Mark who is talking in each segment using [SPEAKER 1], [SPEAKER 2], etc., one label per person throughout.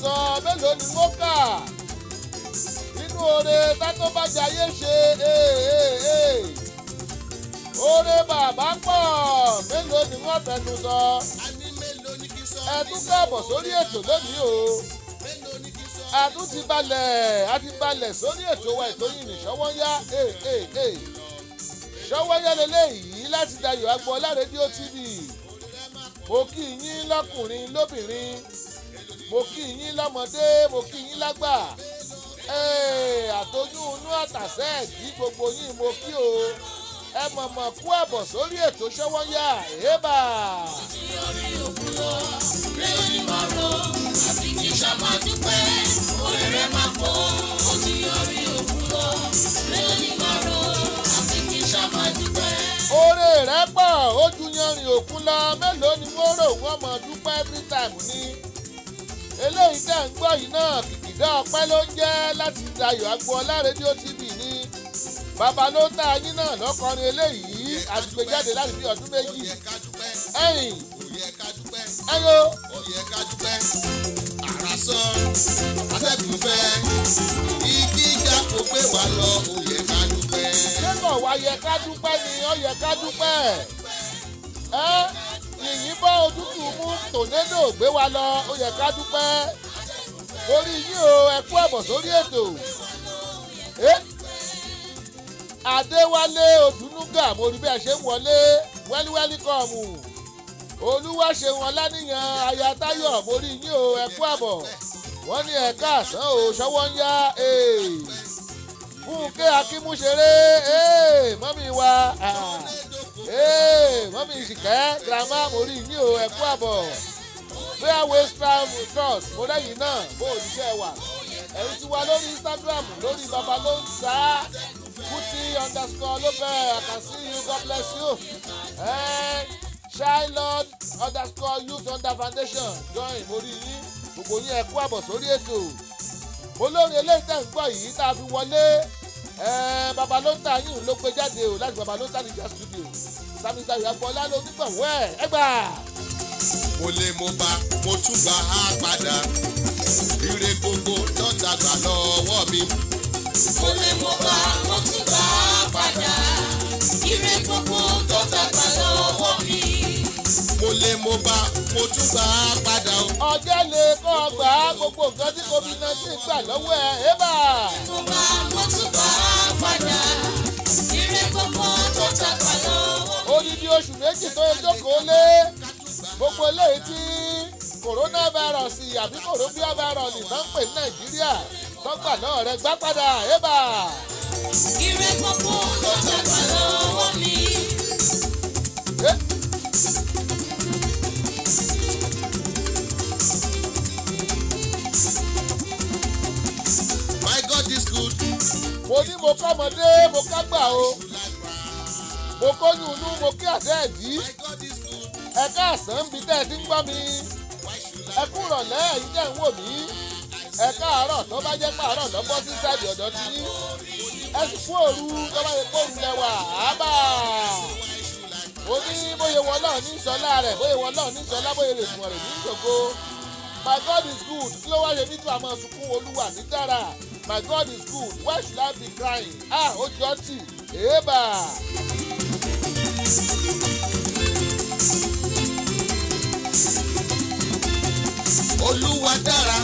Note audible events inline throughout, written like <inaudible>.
[SPEAKER 1] sọ mélòó ni wọ́n kà? Nínú oore tátọ́bàjáyé ṣe ee, ee, ee. oore bàbá pọ̀ mélòó ni wọ́n fẹnu sọ? Ẹ tún káàbọ̀ sórí ètò lónìí o.
[SPEAKER 2] Mélòó ni kí n sọ?
[SPEAKER 1] A tún ti balẹ̀ a ti balẹ̀ sórí ètò wa ètò yìí ní ee. ṣọwọ́nyá lélẹ́yìí láti Dayọ̀ Agboola rédíò tv mo kí yín lọ́kùnrin lóbìnrin mo kí yín lọ́mọdé mo kí yín lágbà. Àtọyún inú àtàsẹ́ ẹ̀dí gbogbo yín mo kí o. Ẹ mọ̀mọ̀ kú àbọ̀ sórí ètò ṣọwọ́nyá èébà.
[SPEAKER 3] Orí kí rẹ̀ pọ̀ kí
[SPEAKER 1] ju yanrìn òkun lọ. Mélòó ni wọ́n rò wọ́n mọ̀ dúpẹ́ every time ni eléyìí tẹ̀ ń gbọ́ yìí náà kìkìdá ọpẹ́ ló ń jẹ́ láti Dayọ̀ Agboola rédíò tv ni. Bàbá ló ń ta yín náà lọ́kọrin eléyìí àgbéjáde láti bí ọdún méjì. Ẹ̀yìn. Ẹ̀yọ́
[SPEAKER 2] atẹ́gùn fẹ́ igi ìjà kò gbé wa lọ ó yẹ ká dúpẹ́.
[SPEAKER 1] lẹ́kọ̀ọ́ wa yẹ ká dúpẹ́ ni? Ó yẹ ká dúpẹ́. Ẹ́ yìnyín bọ́ ojútùú mú tònédò gbé wa lọ ó yẹ ká dúpẹ́. Orí yín o ẹ kú ẹ̀bọ̀ sórí ètò. Adéwálé odùnúgà mo rí bí ẹ ṣe ń wọlé. Wẹ́líwẹ́lí kọ́ọ̀mù. Olúwaṣeun ọláníyàn ayatáyọ̀ mo rí yín o ẹ kú àbọ̀. Wọ́n ní ẹ̀ka àsán o ṣọwọ́ ń yá fúnkẹ́ akímúṣeré mọ́mí wa. ah, mọ́mí ìṣìkẹ́ girama mo rí yín o ẹ kú àbọ̀. Fairway travel trust mo rẹ́yìn náà bó òṣìṣẹ́ wà. Ẹ̀yin ti wá lórí instagram lórí babalóńsá kuti underscore lóbẹ̀ i can see you god bless you. Shylord underscore youth under foundation join mo rí yín. Gbogbo yín ẹ kú àbọ̀ sórí ètò. Olórin eléyìí tẹ̀ ń gbọ́ yìí tá a fi wọlé eh, babalóńtà yìí ló gbé jáde o láti babalóńtà níjà studio sami Dayọ̀ Agboola ló nígbàwọ́ ẹ̀ ẹ gbà.
[SPEAKER 2] mo lè mo bá mo tún gbà á padà ire gbogbo lọ́tà gbà lọ́wọ́ mi.
[SPEAKER 3] Mo lè mo bá mo tún gbà á padà.
[SPEAKER 2] Lè mo bá mo tún gbà á padà o.
[SPEAKER 1] ọjọ́ lè kọ́ ọgbà gbogbo nǹkan tí covid nineteen gbà lọ́wọ́ ẹ̀ ẹ bà.
[SPEAKER 3] Mo bá mo tún gbà á padà. Ire gbogbo tó tàgbà lọ́wọ́
[SPEAKER 1] odidi oṣù méjì tó yẹ jókòó lé gbogbo eléyìí tí coronavirus àbí coronavirus nìkan ń pè ní nàìjíríà tọ́gbà náà rẹ gbá padà ẹ bà.
[SPEAKER 3] Ire gbogbo tó tàgbà lọ́wọ́ mi.
[SPEAKER 1] Mo ní mo mo kágbà o. Mo kóyún inú mo kí àdé ẹ̀dí.
[SPEAKER 2] My god is good.
[SPEAKER 1] ẹ̀ka àsán ń tẹ́ ẹ ti ń gbọ́ mi. Ẹ kú rọ̀lẹ́ ẹ̀yin tẹ́ ń wò mí. Ẹ̀ka àárọ̀ tó bá jẹ́ pààrọ̀ lọ́bọ́ sí sáàdì ọ̀dọ́ yín. Ẹ sì òru tó bá yẹ kóòrù lẹwà ábà ní bóyá wọn náà ní ìṣọlá rẹ bóyá wọn náà ní ìṣọlá bóyá lè sùn rẹ ní ìṣògo my god is good. Kí ló wá ṣe nítorí àmọ́ sunkún olúwa ní dára? My god is good. Why should i be crying? Ah ó jọ tì èébà.
[SPEAKER 2] olúwa dára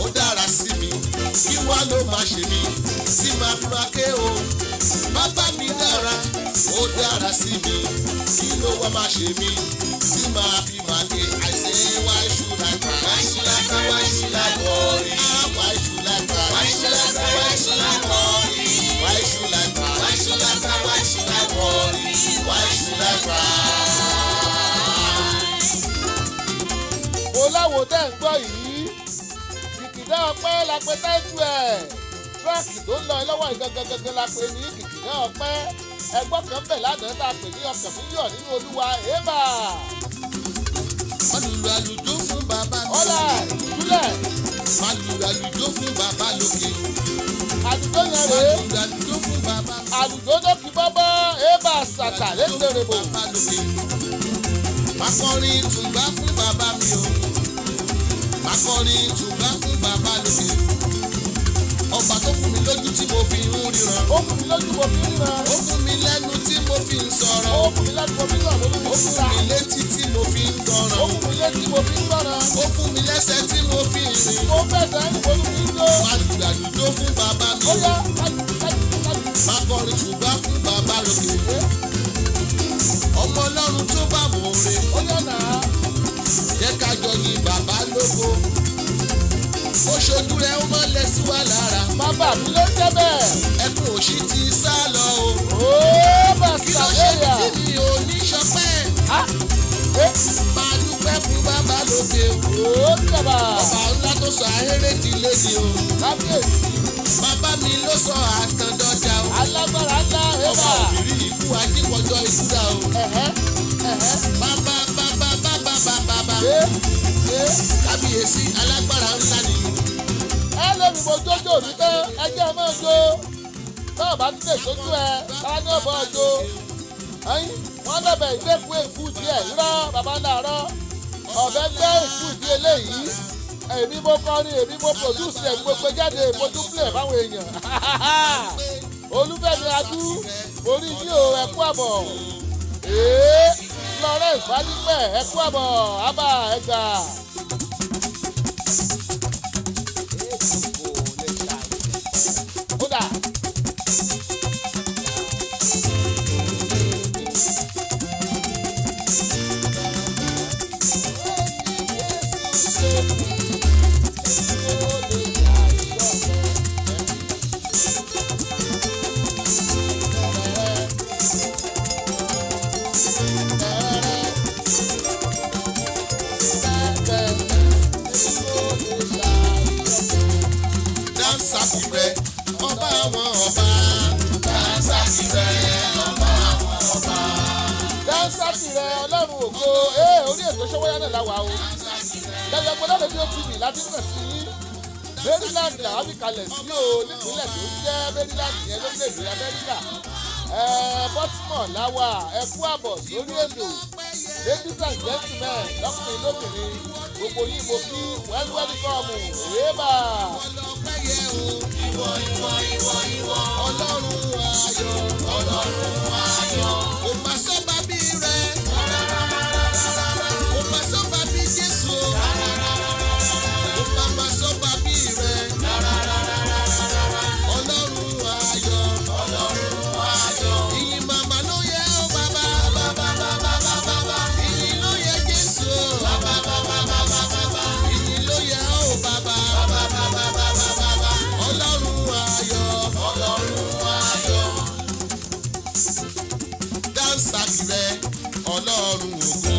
[SPEAKER 2] ó dára sí mi. Kí wá ló máa ṣe mí? Tí máa máa ké o. Bàbá mi dára ó dára sí mi. Kí ló wá máa ṣe mí? Tí máa fi máa ké. Àìsè why
[SPEAKER 1] ọpẹ́ la pe táìtù ẹ̀. Tíráàkì tó ń lọ lọ́wọ́ ìgangangangan la pe ní kìkìdá ọpẹ́. Ẹgbọ́n kan bẹ̀ lánàá tá a pè ní ọkàn mílíọ̀n nínú olúwa èèbà
[SPEAKER 2] Malùlù àlùjó fún bàbá mi.
[SPEAKER 1] ọ̀là ìdúlẹ̀
[SPEAKER 2] Malùlù àlùjó fún bàbá lókè.
[SPEAKER 1] àdúgbò yẹn rèé
[SPEAKER 2] Malùlù àlùjó fún bàbá
[SPEAKER 1] àdúgbò tó kí bọ́bọ́ èèbà sàtà lẹ́sẹ̀rẹ̀ bò
[SPEAKER 2] Bàbá lókè. Makọrin tùgbà fún bàbá mi o. Makọrin tùgbà fún bàbá lókè. Ọba tó fún mi lójú tí mo fi ń ríran.
[SPEAKER 1] ó fún mi lójú mo fi ń ran
[SPEAKER 2] Ó fún mi lẹ́nu tí mo fi ń
[SPEAKER 1] ó
[SPEAKER 2] sọ̀rọ̀.
[SPEAKER 1] fún mi lẹ́nu mo fi ń ràn lórí mi
[SPEAKER 2] Ó fún
[SPEAKER 1] síta
[SPEAKER 2] mi létí tí mo fi ń
[SPEAKER 1] ó
[SPEAKER 2] gbọ́ràn.
[SPEAKER 1] fún mi létí mo fi ń gbọ́ràn
[SPEAKER 2] Ó fún mi lẹ́sẹ̀ tí mo fi ń rìn.
[SPEAKER 1] mo ẹni mo fi ń jó
[SPEAKER 2] Malùlù àlùjó fún bàbá mi
[SPEAKER 1] ó yá kájú.
[SPEAKER 2] Makọrin tùgbà fún bàbá lókè. Ọmọ ọlọ́run tó bá mọ̀ ọ́ re.
[SPEAKER 1] ó yá nàá.
[SPEAKER 2] jẹ́ ká jọ yin bàbá lógo. Ó ṣojú rẹ̀ ó mọ́lẹ̀ sí wa lára.
[SPEAKER 1] bàbá mi ló jẹ́ bẹ́ẹ̀.
[SPEAKER 2] ẹkún òṣì ti sá lọ o.
[SPEAKER 1] ooo bá
[SPEAKER 2] kí ló ṣe
[SPEAKER 1] sàlẹ́yà.
[SPEAKER 2] tí mi ò ní ṣọpẹ́.
[SPEAKER 1] ẹ
[SPEAKER 2] máa dúpẹ́ fún bàbá lóge o.
[SPEAKER 1] ooo jẹba.
[SPEAKER 2] ọba ńlá tó sọ ahéré di lédi o.
[SPEAKER 1] kábíyèsí
[SPEAKER 2] bàbá mi ló sọ àtàndọ́jà o.
[SPEAKER 1] alágbára ńlá
[SPEAKER 2] ọba
[SPEAKER 1] ẹ̀bà.
[SPEAKER 2] òbírí ikú ajípọ̀jọ ìkúdà o. bàbá bàbá bàbá bàbá bàbá. kábíyèsí alágbára ńlá ni.
[SPEAKER 1] Jójó mi tán ẹjẹ́ ọmọ jó. náà bá tún lè sójú ẹ ká ní ọ̀bọ̀ jó. ẹyin wọn lọ́bẹ̀ ìgbẹ́kú èkú díẹ̀ rọ́ bàbá náà rọ́. ọ̀bẹ gbé èkú ìdí eléyìí. èmi mo kọrin èmi mo produce èmi mo gbé jáde mo play fáwọn èèyàn. <laughs> olúfẹ́mi adú orí yín o ẹ̀kú àbọ̀. ee florence fadípẹ̀ ẹ̀kú àbọ̀ abba ẹ̀gà. Maryland fi kalẹ̀ sí o nípínlẹ̀ tó jẹ́ maryland yẹn lórílẹ̀‐èdè amẹ́ríkà baltimore láwa ẹ̀kú àbọ̀ sórí ètò ladies and gentlemen lọ́kùnrin lóbìnrin gbogbo yìí mo kí
[SPEAKER 2] ìwọ ìwọ ìwọ. ọlọ́run ayọ̀. ọlọ́run ayọ̀. Ọlọ́run ògo.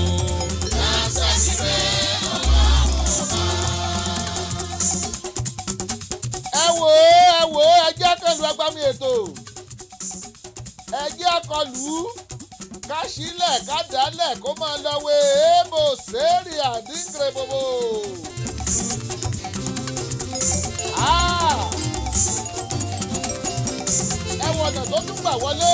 [SPEAKER 1] ẹ wò ó ẹ wò ó ẹ jẹ́ kẹlu agbami ètò ẹ jẹ́ kọlù ká sílẹ̀ ká dálẹ̀ kó máa lọ wé èèbò sẹ́ẹ̀rì àdínkìrè bòbò. Ẹ wọ ọ̀nà tó tún gbà wọlé.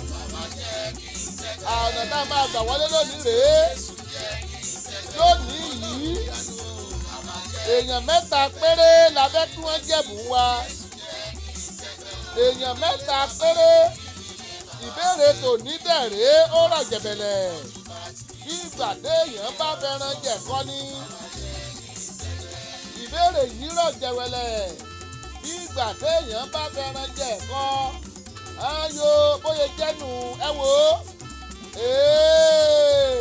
[SPEAKER 1] Ọ̀nà tá a máa gbà wọlé lónìí rèé. Lónìí yìí, èèyàn mẹ́ta péré la fẹ́ kí wọ́n jẹ̀bù wa. Èèyàn mẹ́ta péré. Ìbéèrè tòní dẹ̀rẹ́ ó rà jẹ̀bẹ̀lẹ̀. Bí ìgbà téèyàn bá fẹ́ràn jẹ̀kọ́ ní. Ìbéèrè yìí rọ̀ jẹ̀wẹ̀lẹ̀ bí ìgbà téèyàn bá fẹ́ràn jẹ ẹ̀kọ́ ayò bóyá jẹ́nu ẹ wò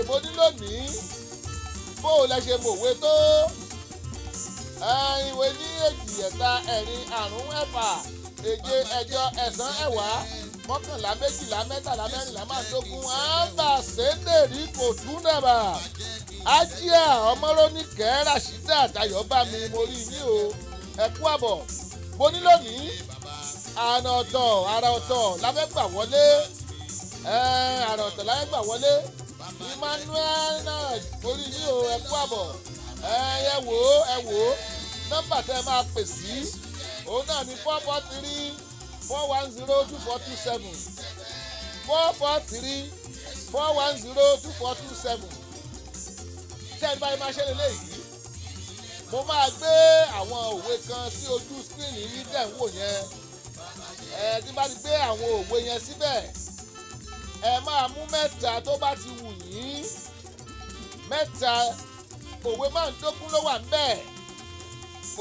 [SPEAKER 1] mo ní lónìí. Bó o lẹ ṣe mọ̀wé tó? Ìwé ní èjì ẹ̀ta ẹ̀rin àrún ẹ̀fà èje ẹ̀jọ ẹ̀sán ẹ̀wá mọ́kànlá méjìlá mẹ́tàlá mẹ́rìnlá márùndógún àǹbà sẹ́ńdẹ̀rì kò tún dàbà ájíà ọmọrónìkẹ́ rashida tayọ̀bámi mo rí yín o. Ẹ kú àbọ̀. Mo ní lónìí. Àrà ọ̀tọ̀ àrà ọ̀tọ̀ lábẹ́ gbà wọlé ẹ̀, àrà ọ̀tọ̀ lábẹ́ gbà wọlé. Emmanuel náà orí yín o ẹ kú àbọ̀. Ẹ ẹ wò ó ẹ wò ó. Nọ́mbà tẹ́ ẹ máa pè sí òun náà ní four four three four one zero two four two seven. Four four three four one zero two four two seven. Tí ẹni báyìí máa ṣe lélẹ́yìí? Mo máa gbé àwọn òwe kan sí ojú skírínì yìí tẹ̀ ń wò yẹn. Ẹ tí bá ti gbé àwọn òwe yẹn síbẹ̀ ẹ máa mú mẹ́ta tó bá ti wù yín. Mẹ́ta òwe márùndógún ló wà ńbẹ̀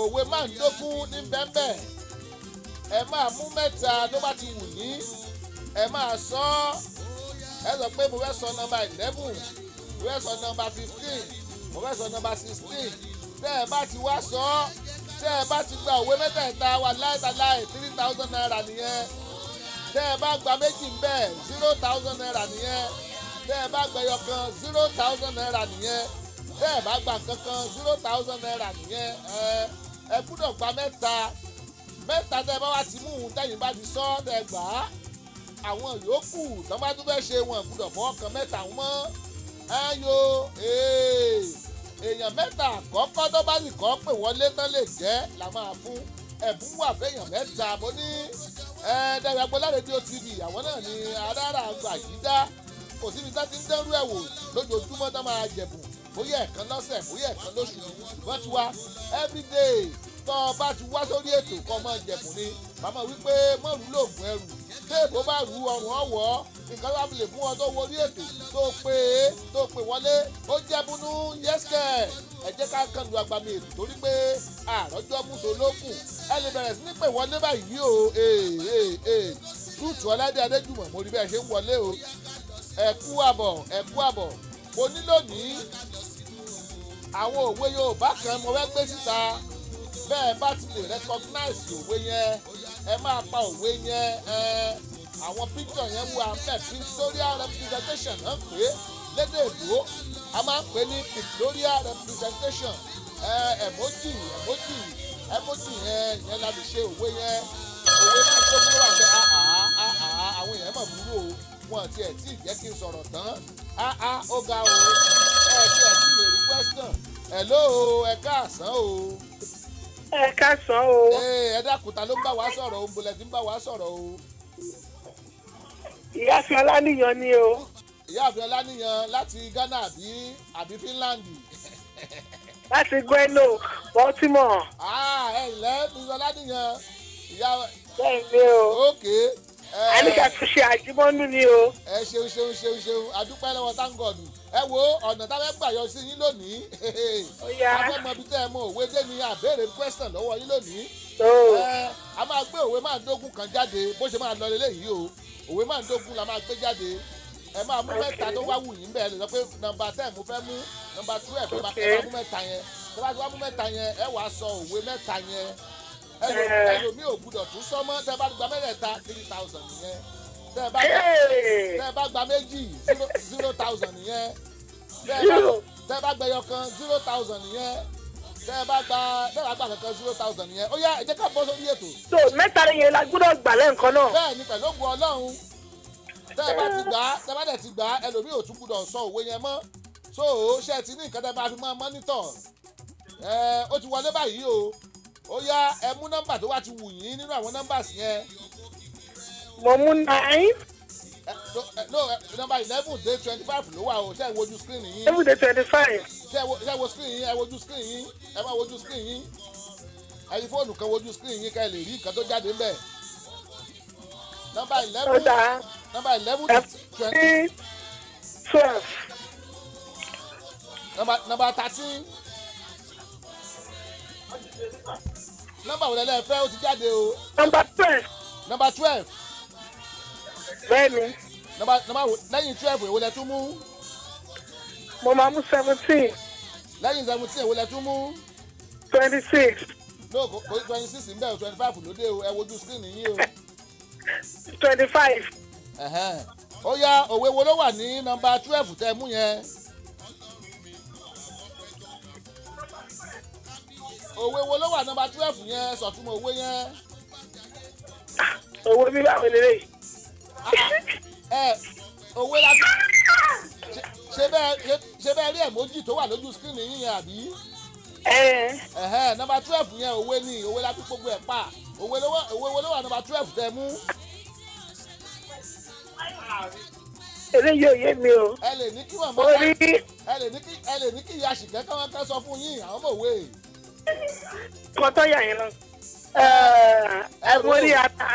[SPEAKER 1] òwe márùndógún ní bẹ́ńbẹ́ ẹ máa mú mẹ́ta tó bá ti wù yín. Ẹ máa sọ. Ẹ sọ pé mo fẹ́ sọ nọmba eleven mo fẹ́ sọ nọmba fifteen mo fẹ́ sọ nọmba sixteen. Tẹ́ ẹ bá ti wá sọ tẹ́ ẹ bá ti gba òwe mẹ́tẹ̀ẹ̀ta wà láìláì three thousand naira nìyẹn tẹ́ ẹ bá gba méjì ń bẹ̀ zero thousand naira nìyẹn. Tẹ́ ẹ bá gbẹyọ kan zero thousand naira nìyẹn. Tẹ́ ẹ bá gba kankan zero thousand naira nìyẹn. Ẹ gbúdọ̀ gba mẹ́ta. Mẹ́ta tẹ́ ẹ bá wá ti mú un tẹ́yìn bá ti sọ tẹ́ ẹ gbà á. Àwọn yòókù tó bá tún fẹ́ ṣe wọn gbúdọ̀ fọwọ́ kan mẹ́ta mọ́. Ẹ yo èèyàn mẹ́ta àkọ́kọ́ tó bá sì kọ́ pé wọlé tán lè jẹ́ la máa fún ẹ̀bùn wà fẹ́yàn mẹ́ta. Mo ní dẹ́rẹ́ agbọ́lá rédíò tv àwọn náà ni arára àgbà yìí dá kò síbi tá ti ń dẹ́rù ẹ̀ wò lójoojúmọ́ tá máa jẹ̀bùn. Bóyá ẹ̀kan lọ́sẹ̀ bóyá ẹ̀kan lóṣù ṣùgbọ́n ti wá everyday tó o bá ti wá sórí ètò kọ́ ọmọ jẹ̀bùn ni. Màmá wípé mọ̀rú lóògùn ẹrù. Téèbó bá rú ọrùn ọ̀wọ́ nǹkan bá fi lè fún ọ tó wọlé ètò tó pé tó pé wọlé. Ó jẹ́ bunú yẹ́sẹ̀ ẹ jẹ́ ká kàn lu agbami ètò torí pé àròjọ́ múso lókùn ẹ lè bẹ̀rẹ̀ sí ní pè wọlé báyìí o. Túùtù ọládé adéjùmọ̀ mo rí bẹ́ẹ̀ ṣe ń wọlé o. Ẹ kú àbọ̀ ẹ kú àbọ̀. Mo ní lónìí àwọn òwe yorùbá kan mo fẹ́ gbé síta. Bẹ́ẹ̀ bá ti lè recognize òwe yẹn ẹ máa pa òwe yẹn ẹ àwọn picture yẹn wà mẹ́ pictorial representation náà pé lédè èbó a máa ń pè ní pictorial representation. Emoji emoji emoji yẹn yẹn la lè ṣe òwe yẹn. Òwe náà tó fún wa bẹ́ẹ̀ àhà àhà àwọn èèyàn mọ̀ burú o. Wọn ti ẹ̀ tí ì jẹ́ kí n sọ̀rọ̀ tán. Àhà ó ga o. Ẹ̀ tí ẹ̀ tí ì lè rí question. Hello ẹ káàsán o.
[SPEAKER 4] Ẹ káàsán o.
[SPEAKER 1] Ẹ dákun ta ló ń bá wa sọ̀rọ̀? O nbolẹ̀ tí ń bá wa sọ̀rọ̀ o
[SPEAKER 4] ìyá fiola níyan ni o.
[SPEAKER 1] Ìyá àfin ọláníyan láti ghana àbí àbí finland. <laughs>
[SPEAKER 4] Láti gbẹ́nò baltimore.
[SPEAKER 1] Ah ẹ ǹlẹ́ ọláníyan ìyá
[SPEAKER 4] bẹ́ẹ̀ ni o.
[SPEAKER 1] Òkè ẹ
[SPEAKER 4] àníkà tó ṣe àjímọ́nú ni o.
[SPEAKER 1] Ẹ ṣeun ṣeun ṣeun ṣeun. Àdúpẹ́ lọ́wọ́ táǹgọ̀dù ẹ wo ọ̀nà táwọn ẹ gbà yọ sí yín lónìí.
[SPEAKER 4] Ó yá.
[SPEAKER 1] Afẹ́mọ bíi tẹ́ ẹ mọ òwe dé ní àbẹ̀rẹ̀ question lọ́wọ́ yín lónìí.
[SPEAKER 4] Tó
[SPEAKER 1] ẹ a máa gbé òwe máa dógún kan jáde bó ṣe máa lọ lélẹ́yìí o òwe máa ń dógún la máa gbé jáde. Ẹ máa mú mẹ́ta tó wá wù yín bẹ́ẹ̀ lè sọ pé nọmba ten mo fẹ́ mú nọmba twelve ẹ máa mú mẹ́ta yẹn. Tó bá ti wá mú mẹ́ta yẹn ẹ wàá sọ òwe mẹ́ta yẹn. Ẹlò- ẹlòmíì ò gbúdọ̀ tún sọ́mọ́ tẹ́ bá gba mẹ́rẹ̀ẹ̀ta three thousand nìyẹn tẹ́ bá gba méjì zero thousand nìyẹn tẹ́ bá gbẹyọ kan zero thousand nìyẹn tẹ́ bá gba tẹ́ bá gba kankan zero thousand nìyẹn ó yá ẹ jẹ́ ká bọ́ sórí ètò.
[SPEAKER 4] So mẹ́ta yẹn la gbọ́dọ̀ gbà lẹ́ǹkan náà.
[SPEAKER 1] bẹ́ẹ̀ ni pẹ̀lú ògùn ọlọ́run. Tẹ́ ẹ bá ti gbà á tẹ́ ẹ bá dẹ̀ ti gbà á ẹlòmíì ò tún gbúdọ̀ sọ òwe yẹn mọ́. So ṣe ti ní nǹkan tẹ́ bá fi máa mọ́nítọ̀ ẹ ó ti wọlé báyìí o. Ó yá ẹ mú nọ́mbà tó wá ti wù yín nínú àwọn nọ́mbà yẹn.
[SPEAKER 4] Mo mú nine
[SPEAKER 1] ẹ no ẹ no ẹ nọ́mbà eleven dé twenty five ló wà o. Ṣe é wojú screen yín?
[SPEAKER 4] Seven day twenty five
[SPEAKER 1] ṣe wo screen yín? Ẹ wojú screen yín. Ẹ má wojú screen yín. Ẹyin fóònù kan wojú screen yín ká ẹ lè rí nǹkan tó jáde ńbẹ̀ nọ́mbà eleven nọ́mbà eleven twenty
[SPEAKER 4] twelve.
[SPEAKER 1] Nọmba thirteen. Nọmba wo lẹlẹ fẹ? O ti jáde o.
[SPEAKER 4] Number twelve.
[SPEAKER 1] Nọmba twelve
[SPEAKER 4] bẹ́ẹ̀ni.
[SPEAKER 1] Nọmba wo lẹ́yìn twelve èwo lẹ tún mú?
[SPEAKER 4] Mo máa mú seventeen.
[SPEAKER 1] Lẹ́yìn seventeen èwo lẹ tún mú?
[SPEAKER 4] Twenty six
[SPEAKER 1] no kò kò twenty six ń bẹ̀ o twenty five ló dé o ẹ wojú screen yín o. <laughs>
[SPEAKER 4] Twenty five
[SPEAKER 1] ó yá òwe wo ló wà ní nọmba twelve tẹ mú yẹn? Òwe wo ló wà nọmba twelve yẹn? Sọ̀túnmọ̀ òwe yẹn.
[SPEAKER 4] Owó mi báwo lélẹ̀
[SPEAKER 1] ẹ òwe la ṣe- bẹ́ẹ̀ rí emoji tó wà lójú screen yín yẹn àbí. ẹ̀hẹ́n nọmba twelve yẹn òwe ni òwe la fi gbogbo ẹ̀ pa. Òwe wo ló wà nọmba twelve tẹ mú?
[SPEAKER 4] Eléyìí ò yé mi o.
[SPEAKER 1] Ẹ lè ní kí mọ́
[SPEAKER 4] orí.
[SPEAKER 1] ẹ lè ní kí ẹ lè ní kí ìyá ṣìkẹ́ kí wọ́n kẹ́ sọ fún yín àwọn ọmọ òwe
[SPEAKER 4] tó yà yín lọ. Ẹ mú orí ata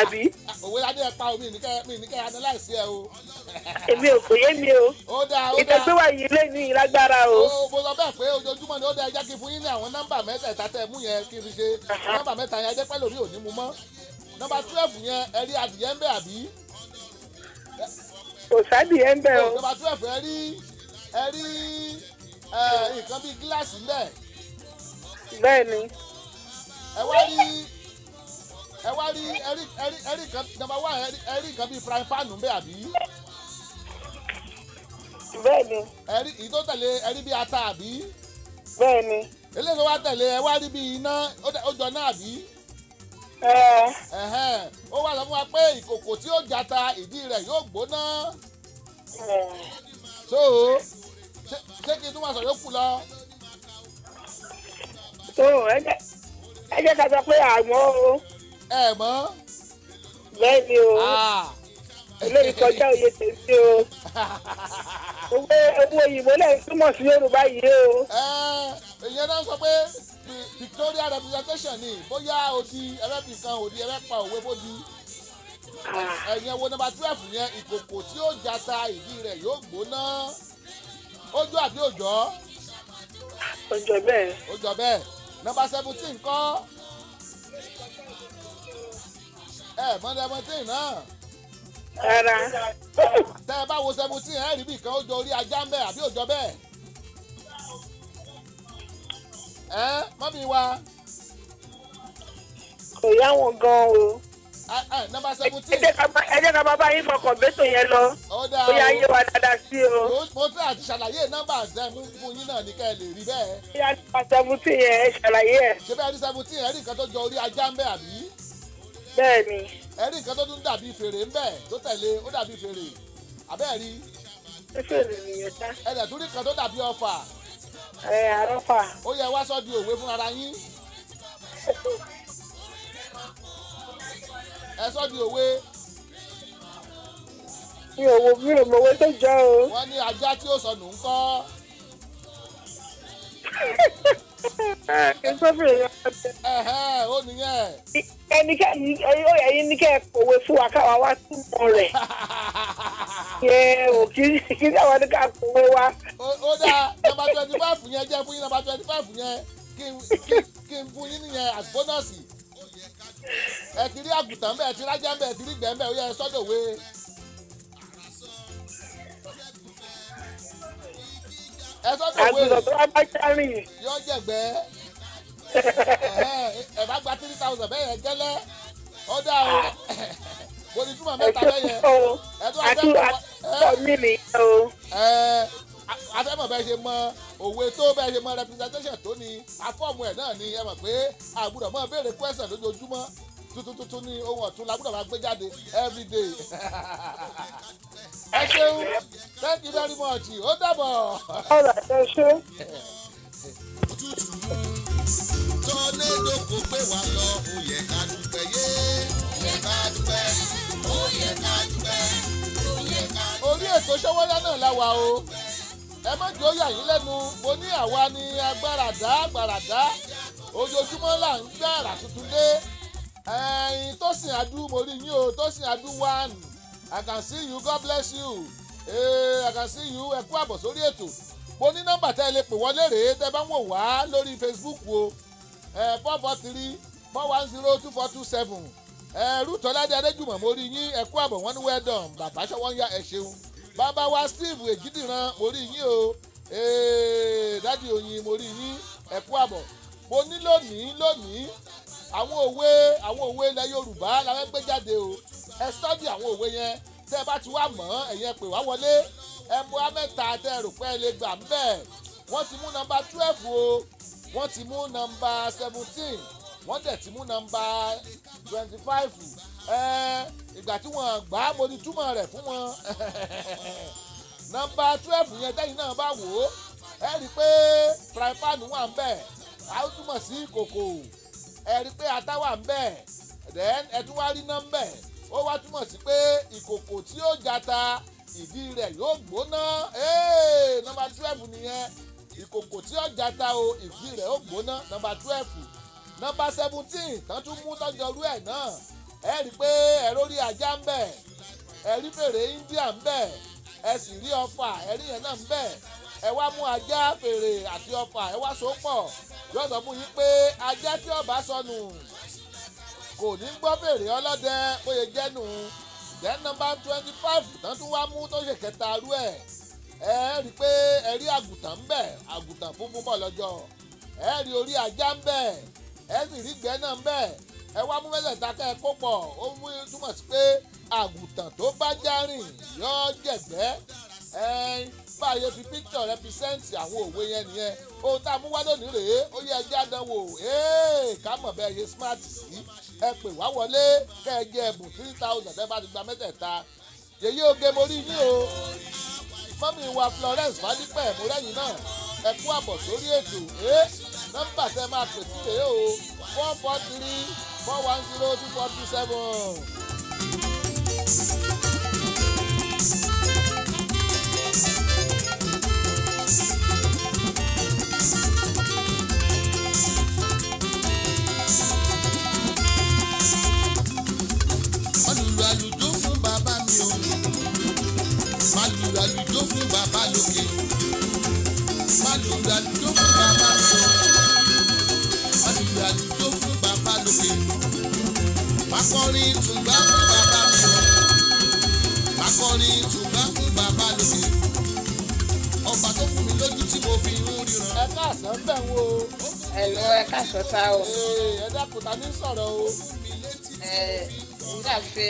[SPEAKER 4] àbí?
[SPEAKER 1] Òwe ládé ẹ pa omi mi nìkẹ́ analyse ẹ o.
[SPEAKER 4] Èmi ò kò yé mi o.
[SPEAKER 1] Ó dáa ó dáa
[SPEAKER 4] ìtẹ̀gbẹ́wà yìí lé ní ìlágbára o.
[SPEAKER 1] Ó mo sọ bẹ́ẹ̀ pé ojoojúmọ́ ni ó dáa ẹ jẹ́ kí n fún yín ní àwọn nọ́mbà mẹ́tẹ̀ẹ̀ta tẹ́ mú yẹn kí n fi ṣe. Nọ́mbà mẹ́ta yẹn ajẹ́ pẹ́ lómi ò ní mu mọ́. Nọ́mbà twelve yẹn ẹ rí adìyẹ ń bẹ̀ àbí?
[SPEAKER 4] Kò sáàdì ẹ ń bẹ̀ o.
[SPEAKER 1] Nọ́mbà twelve ẹ rí ẹ rí nǹkan bíi gíláàsì ń bẹ̀.
[SPEAKER 4] Bẹ́ẹ̀ ni.
[SPEAKER 1] Ẹ wá rí ẹ wá rí ẹrí ẹrí ẹrí kan nọ́mbà wá ẹrí nǹkan bíi frying pan ń bẹ̀ àbí?
[SPEAKER 4] Bẹ́ẹ̀ ni
[SPEAKER 1] ẹrí èyí tó tẹ̀lé ẹrí bíi ata àbí?
[SPEAKER 4] Bẹ́ẹ̀ ni
[SPEAKER 1] eléyìí tó wá tẹ̀lé ẹ wá rí bíi iná ó jọ náà àbí? Ẹ̀hẹ́n. Ó wà lọ fún wa pé ìkòkò tí ó jata ìdí rẹ̀ yóò gbóná. So ṣé kí n tún máa sọ yókù lọ?
[SPEAKER 4] Tó ẹ jẹ́ ẹ jẹ́ ká sọ pé àmọ́ o
[SPEAKER 1] ẹ mọ́.
[SPEAKER 4] Bẹ́ẹ̀ ni o
[SPEAKER 1] Ah.
[SPEAKER 4] eléyìí kọjá òye tèmi o. Owó owó òyìnbó lẹ́yìn túmọ̀ sí yorùbá yìí o.
[SPEAKER 1] Ìyẹn náà sọ pé vi- Victoria representation ni bóyá odi ẹlẹ́bì kan òdi ẹlẹ́pà òwe bódi. Ẹ̀yìn ẹ̀wọ̀ nọmba twelve yẹn ìkòkò tí ó jata ìdí rẹ̀ yóò gbóná. Ojú àbí òjọ́
[SPEAKER 4] ọjọ́ bẹ́ẹ̀.
[SPEAKER 1] Ó jọ bẹ́ẹ̀. Nọmba seventeen kọ́ ẹ mọ seventeen náà
[SPEAKER 4] rárá.
[SPEAKER 1] Tẹ́ ẹ bá wo seventeen ẹ rí bí kan ó jọ orí ajá ń bẹ̀ àbí ó jọ bẹ́ẹ̀? Ẹ mọ́mí wa.
[SPEAKER 4] Kò yá wọn gan o.
[SPEAKER 1] Ẹ seventeen.
[SPEAKER 4] ẹ jẹ́ ká bá bá yín fọkàn bẹ́tò yẹn lọ.
[SPEAKER 1] Ó dáa
[SPEAKER 4] bóyá yé
[SPEAKER 1] o.
[SPEAKER 4] wa dáadáa sí o.
[SPEAKER 1] Mo tẹ́ àti ṣàlàyé àtẹ̀mú fún yín náà ní ká ẹ lè rí bẹ́ẹ̀.
[SPEAKER 4] Bóyá nípa seventeen yẹn ẹ ṣàlàyé ẹ̀.
[SPEAKER 1] Ṣé bẹ́ẹ̀ rí seventeen ẹ rí nǹkan tó jọ orí ajá ń bẹ̀ àbí
[SPEAKER 4] bẹ́ẹ̀ ni
[SPEAKER 1] ẹ rí nǹkan tó tún dàbí fèrè ń bẹ̀ tó tẹ̀lé ó dàbí fèrè. Àbẹ́ẹ̀ rí
[SPEAKER 4] ó fèrè nìyẹn sá?
[SPEAKER 1] Ẹ dẹ̀ tún rí nǹkan tó dàbí ọfà.
[SPEAKER 4] Ẹ àrọ́fà.
[SPEAKER 1] Ó yẹ wá sọ́ di òwe fún ara yín. Ẹ sọ́ di òwe.
[SPEAKER 4] Mi ò wo mi ò mọ owó tó jọ o.
[SPEAKER 1] Wọ́n ní ajá tí ó sọnù ń kọ́ <laughs> ó nìyẹn.
[SPEAKER 4] Ẹnikẹ́ni ẹ̀yin ní kẹ́ ẹ pòwe fún wa káwa wá túmọ̀ rẹ̀. Yẹ ò kí kí káwa ní ká pòwe wa.
[SPEAKER 1] Ó dáa nọmba twenty five yẹn jẹ́ fún yín nọmba twenty five yẹn kí n fún yín nìyẹn as bónọ́ọ̀sì ẹ ti rí àgùntàn bẹ́ẹ̀ ti rájá bẹ́ẹ̀ ti rí gbẹ̀ẹ́ bẹ́ẹ̀ ó yẹ sọ́dọ̀ òwe.
[SPEAKER 4] Àgùntàn tó wá bá járìn
[SPEAKER 1] yóò jẹ̀gbẹ́. <laughs> Ẹ bá gba three thousand bẹ́ẹ̀ yẹn gẹ́lẹ́. Ó dá o. Mo ní túmọ̀ mẹ́ta bẹ́ẹ̀ yẹn.
[SPEAKER 4] púpọ̀ o.
[SPEAKER 1] Ẹ tó wá
[SPEAKER 4] àti
[SPEAKER 1] fẹ́
[SPEAKER 4] àtúntò mi nìyẹn o.
[SPEAKER 1] afẹ́mọ̀ bẹ́ẹ̀ ṣe mọ òwe tó bẹ́ẹ̀ ṣe mọ representation tó ní afọ́ọ̀mù ẹ̀ náà ni ẹ mọ̀ pé àgbùdọ̀ mọ́ béèrè question lójoojúmọ́. Tuntun tuntun ní ohun ọ̀tún la gbọ́dọ̀ máa gbé jáde everyday <laughs> ẹ ṣeun. Thank you very much. Ó dàbọ̀.
[SPEAKER 4] ọ̀rọ̀ ẹ ṣe.
[SPEAKER 2] òtútù mú tọ́nẹ́dọ̀ kò gbé wa lọ ó yẹ ká dúpẹ́ yé ó yẹ ká dúpẹ́ ó yẹ ká dúpẹ́ ó yẹ ká dúpẹ́.
[SPEAKER 1] orí ètò ṣọwọ́lá náà la wà o. Ẹ má jẹ́ ó yà yín lẹ́nu. Mo ní àwa ni agbáradá agbáradá. Ojoojúmọ́ là ń àrà tuntun dé. Ẹ̀yin tó sìn adú mo rí yín o. Tó sìn adú one i can see you god bless you. Eh, i can see you. Ẹ kú àbọ̀ sórí ètò. Mo ní nọ́mbà tẹ́ ẹ lè pè wọlé rèé tẹ́ bá ń wò wá lórí facebook o four four three four one zero two four two seven. Ruth ọládé adéjùmọ̀ mo rí yín. Ẹ kú àbọ̀ wọ́n ní well done. Bàbá ṣọwọ́n yá ẹ ṣeun. Bàbá wa steve èjìdìran mo rí yín o. Eh, dádì oyin mo rí yín. Ẹ kú àbọ̀. Mo ní lónìí lónìí àwọn òwe àwọn òwe ilẹ̀ yorùbá la fẹ́ gbé jáde o. Ẹ sọ́dí àwọn òwe yẹn. Tẹ́ ẹ bá ti wá mọ̀ ọ́ ẹ̀yẹn pè wá wọlé. Ẹ mú amẹ́ta tẹ́ ẹ rò pé ẹ lè gbà ń bẹ̀. Wọ́n ti mú nọmba twelve o. Wọ́n ti mú nọmba seventeen. Wọ́n dẹ̀ ti mú nọmba twenty five ìgbà tí wọ́n gbà á mo ní túmọ̀ rẹ̀ fún wọn. <laughs> Nọmba twelve yẹn tẹ́yìn náà bá wò ó ẹ rí i pé frying pan wà ń bẹ̀. Á túmọ̀ sí kòkò ẹ rí i pé ata wà ń bẹ̀ then ẹ tún wá rí nọ́mbẹ̀ ó wá túmọ̀ sí pé ìkòkò tí ó jata ìdí rẹ̀ yóò gbóná. Hey, nọmba twelve nìyẹn. Ìkòkò tí ó jata o ìdí rẹ̀ ó gbóná. Nọmba twelve. Nọmba seventeen tán tún mú tọ́jọ́rú ẹ̀ náà. Ẹ rí i pé ẹ̀rọ orí ajá ń bẹ̀. Ẹ rí fèrè India ń bẹ̀. Ẹ sì rí ọfà ẹ rí yẹn náà ń bẹ̀ ẹ wá mú ajá fèrè àti ọfà ẹ wá so pọ̀. Yóò sọ fún yín pé ajá tí ọba sọnù kò ní gbọ́ fèrè ọlọ́dẹ bóyá jẹ́nu then number twenty five tán tún wá mú tó ṣe kẹta rú ẹ̀. Ẹ rí i pé ẹ rí àgùntàn ń bẹ̀ àgùntàn funfun bọ̀ lọ́jọ́. Ẹ rí orí ajá ń bẹ̀ ẹ sì rí ìgbẹ́ náà ń bẹ̀. Ẹ wá mú mẹ́tẹ̀ẹ̀ta kẹ́ kó pọ̀. Ó mú túmọ̀ sí pé àgùntàn tó bá já rìn yóò jẹ̀gbẹ́ bá a yẹ fi picture represent àwọn òwe yẹn nìyẹn. Ohun tá a mú wá lónìí rèé ó yẹ ẹjẹ́ àdánwò. Ká mọ̀ bẹ́ẹ̀ yẹ smart sí. Ẹ pè wá wọlé kẹ́ ẹ jẹ ẹ̀bùn three thousand ẹ bá ti gba mẹ́tẹ̀ẹ̀ta. Yèyí oge mo rí yín o. Mọ́mí wa Florence fadípẹ̀ mo rẹ́yìn náà. Ẹ kú àbọ̀ sórí ètò. Nọ́mbà tẹ máa pè sí rèé o. four four three four one zero two four two seven.
[SPEAKER 2] Mákọrin tùgbà fún bàbá mi o. Mákọrin tùgbà fún bàbá lókè. Ọba tó fún mi lójú tí mo fi ń ríran.
[SPEAKER 1] ẹ káàsán bẹ̀ wo
[SPEAKER 5] Ẹ̀lọ́ ẹ káàsán sá o.
[SPEAKER 1] ẹ dákun ta ní sọ̀rọ̀ o
[SPEAKER 5] Ẹ nígbà fi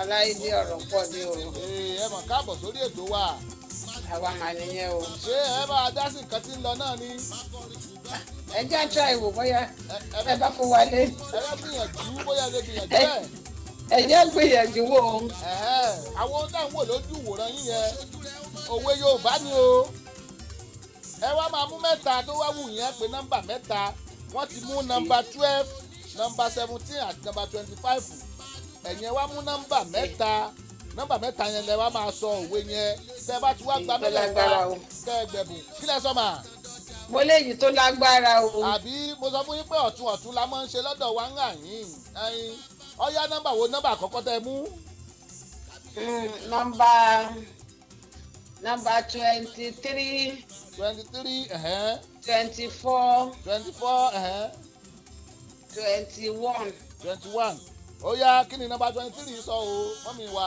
[SPEAKER 5] aláìní ọ̀rọ̀ pọ̀ ní o.
[SPEAKER 1] ẹ mọ̀ káàbọ̀ sórí ètò wa
[SPEAKER 5] Àwa mà nìyẹn o.
[SPEAKER 1] ṣé ẹ bá a dá sí nǹkan tí ń lọ náà ni
[SPEAKER 5] Ẹ jẹ́ àjọ ìwò bóyá
[SPEAKER 1] ẹ
[SPEAKER 5] bá fún wa lé.
[SPEAKER 1] ẹ bá gbìyànjú bóyá ẹ gbìyànjú bẹ́ẹ̀.
[SPEAKER 5] Ẹ jẹ́ gbìyànjú wò ó.
[SPEAKER 1] Àwọn táwọn wò lójú ìwòran yín yẹn òwe yorùbá ni o ẹ wá máa mú mẹ́ta tó wá wù yẹn pé nọ́mbà mẹ́ta wọ́n ti mú nọ́mbà twelve nọ́mbà seventeen àti nọ́mbà twenty five ẹ̀yin ẹ wá mú nọ́mbà mẹ́ta nọ́mbà mẹ́ta yẹn lẹ wá máa sọ òwe yẹn. Tẹ́ bá ti wá gba
[SPEAKER 5] Èyí tó
[SPEAKER 1] mẹ́lẹ̀
[SPEAKER 5] lágbára
[SPEAKER 1] wá
[SPEAKER 5] o.
[SPEAKER 1] kẹ́ ẹ gbẹ̀bùn kí lẹ sọ mà?
[SPEAKER 5] Mo léyìí tó lágbára o.
[SPEAKER 1] àbí mo sọ fún yín pé ọ̀tún ọ̀tún la máa ń ṣe lọ́dọ̀ wa ń hàn yín ọ̀yá nọ́mbà wo nọ́mbà àkọ́kọ́ tẹ́ mú?
[SPEAKER 5] Mm, Nọ́mbà nọ́mbà twenty three
[SPEAKER 1] twenty three
[SPEAKER 5] twenty four
[SPEAKER 1] twenty four
[SPEAKER 5] twenty one.
[SPEAKER 1] twenty one ó yá kí ni nọ́mbà twenty three sọ o? Mọ́mí wa.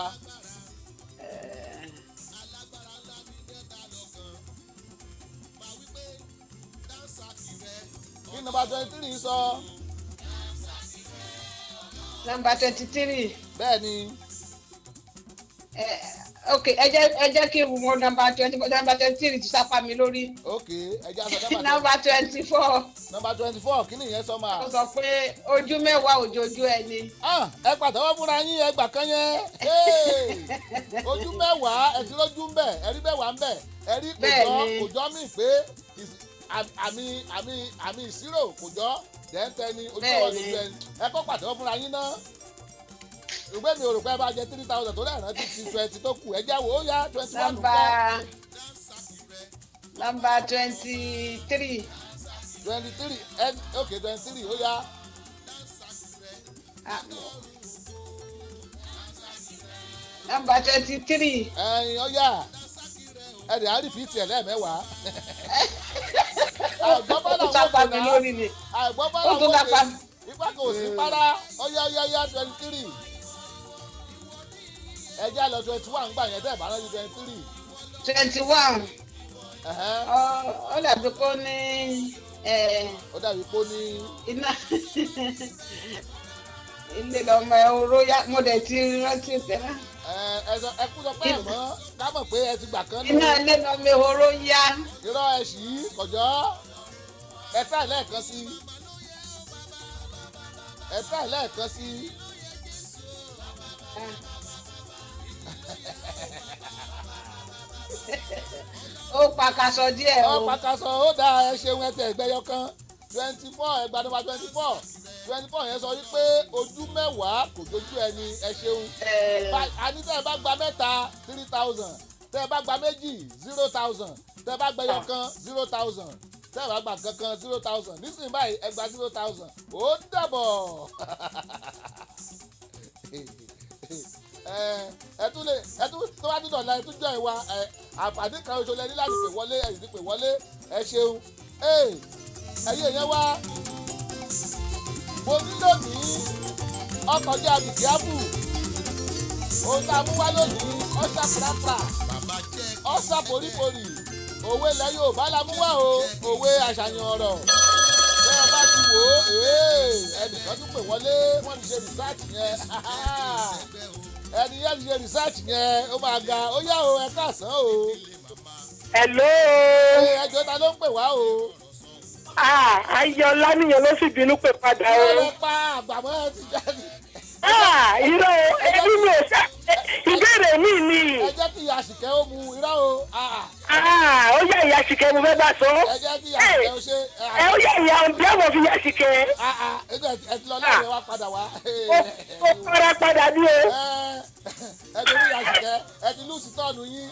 [SPEAKER 1] Kí nọmba twenty three sọ?
[SPEAKER 5] Nọmba twenty three
[SPEAKER 1] bẹ́ẹ̀ ni
[SPEAKER 5] ok ẹ jẹ́ ẹ jẹ́ kí n wo nọmba twenty nọmba twenty three ti sápá mi lórí.
[SPEAKER 1] Ok ẹja sọ <laughs> nọmba
[SPEAKER 5] nọmba twenty four
[SPEAKER 1] nọmba twenty four kí nìyẹn sọ máa.
[SPEAKER 5] ó sọ pé ojú mẹ́wàá òjòjú ẹni.
[SPEAKER 1] Ah, ẹ pàtẹ́wọ́ fúnra yín ẹ gbà kan yẹn. <laughs> Ojú mẹ́wàá ẹ ti lójú ń bẹ̀ ẹ rí mẹ́wàá ń bẹ̀. Ẹ rí kò jọ
[SPEAKER 5] Bẹ́ẹ̀ni.
[SPEAKER 1] kò jọ mí pé àmì àmì àmì ìṣirò kò jọ. Dẹ́ńtẹ́ ni ojú ẹni ẹ kọ́ pàtẹ́wọ́ fúnra yín náà ìgbé mi ò rò pé ẹ bá jẹ three thousand tó lẹ́ẹ̀rán ti ti twenty tó kù. Ẹ jẹ́ wo ó yá twenty one
[SPEAKER 5] nọmba nọmba twenty three
[SPEAKER 1] twenty three ok twenty three ó yá.
[SPEAKER 5] Nọmba twenty three
[SPEAKER 1] ẹyin ó yá. Ẹ dẹ̀ á rìpíìtì ẹ̀ lẹ́ẹ̀mẹ́wàá. <laughs>
[SPEAKER 5] Sápá
[SPEAKER 1] òkè
[SPEAKER 5] mi
[SPEAKER 1] náà.
[SPEAKER 5] tún
[SPEAKER 1] làwọn
[SPEAKER 5] lápá
[SPEAKER 1] òkè ipa kò sí para. Ọyá ọyá ọyá twenty three ẹjẹ́ àlọ́ twenty one gbà yẹn tẹ́ ẹ̀ bá rántí twenty three
[SPEAKER 5] twenty one ó dàbí kó ní eh,
[SPEAKER 1] ó dàbí pé ó ní
[SPEAKER 5] iná. Ilé lọmọ ẹ̀rọ yá mo dẹ̀ ti rántí tẹ́lá
[SPEAKER 1] ẹ ẹ ẹ kú sọ pé àmọ́ ká mọ̀ pé ẹ ti gbà ní
[SPEAKER 5] iná ilé lọmọ ẹ̀rọ yá.
[SPEAKER 1] Irọ́ ẹ sì kọjọ́. Ẹ tà lẹ́ẹ̀kan sí ẹ tà lẹ́ẹ̀kan sí
[SPEAKER 5] ó pàkàṣọ díẹ̀ o.
[SPEAKER 1] Ọ pàkàṣọ ó dá ẹ ṣeun ẹ tẹ ẹgbẹyọ kan twenty four nọmba twenty four twenty four yẹn sọ wípé ojú mẹ́wàá kò dojú ẹni ẹ ṣeun.
[SPEAKER 5] Eh,
[SPEAKER 1] àní tẹ́ ẹ bá gba mẹ́ta three thousand. Tẹ́ ẹ bá gba méjì zero thousand. Tẹ́ ẹ bá gba ẹyọ kan zero thousand. Tẹ́ ẹ bá gba kankan zero thousand. Nísìnyí báyìí ẹ gba zero thousand. Ó dàbọ̀ <laughs> ẹ ẹ tún lè ẹ tún tó bá tún dọ̀la ẹ tún jọ ìwà ẹ àǹfààní kan oṣù lẹ́ni láti pè wọlé ẹ̀yìn ti pè wọlé. Ẹ ṣeun. Ẹ ẹ̀yìn èèyàn wá mo ní ọkọ̀ jẹ́ àbìkíábù ohun tá a mú wá lónìí ọ̀sà pàápàá ọ̀sà poríporì òwe ilẹ̀ yorùbá la mú wá o. Òwe àṣàyàn ọ̀rọ̀. Bẹ́ ẹ bá ti wò ó ẹnìkan tún pè wọlé wọ́n ti ṣe rìsáàtì yẹn <laughs> ẹni yẹn ti ṣe rìsáàtì yẹn ó máa ga. Ó yá o ẹ káàsán o.
[SPEAKER 4] Hello?
[SPEAKER 1] Ẹjọ́ ta ló ń pè wá o?
[SPEAKER 4] Ah ayọ̀lá nìyẹn ló sì bínú pé padà o.
[SPEAKER 1] Ìrọ̀lẹ́ pa àgbàmọ́ ẹ ti jáde
[SPEAKER 4] irọ́ o ẹbí mi ò sá ìbéèrè mi ni.
[SPEAKER 1] Ẹ jẹ́ kí àṣìkẹ́ ó mu irọ́ o. Ah,
[SPEAKER 4] ah ó yẹ ìyá ṣìkẹ́ mo fẹ́ bá sọ.
[SPEAKER 1] Ẹ jẹ́ kí àṣìkẹ́ ó ṣe
[SPEAKER 4] ẹ ó yẹ ìyá ọ̀dí àwọn fi yá ṣìkẹ́
[SPEAKER 1] Ah, ah, ẹ ti lọ lẹ́yìn wa padà wá.
[SPEAKER 4] ó fara padà bí o.
[SPEAKER 1] Ẹ ẹ torí àṣìkẹ́ ẹ ti lùsì tọ́ọ̀nù yín.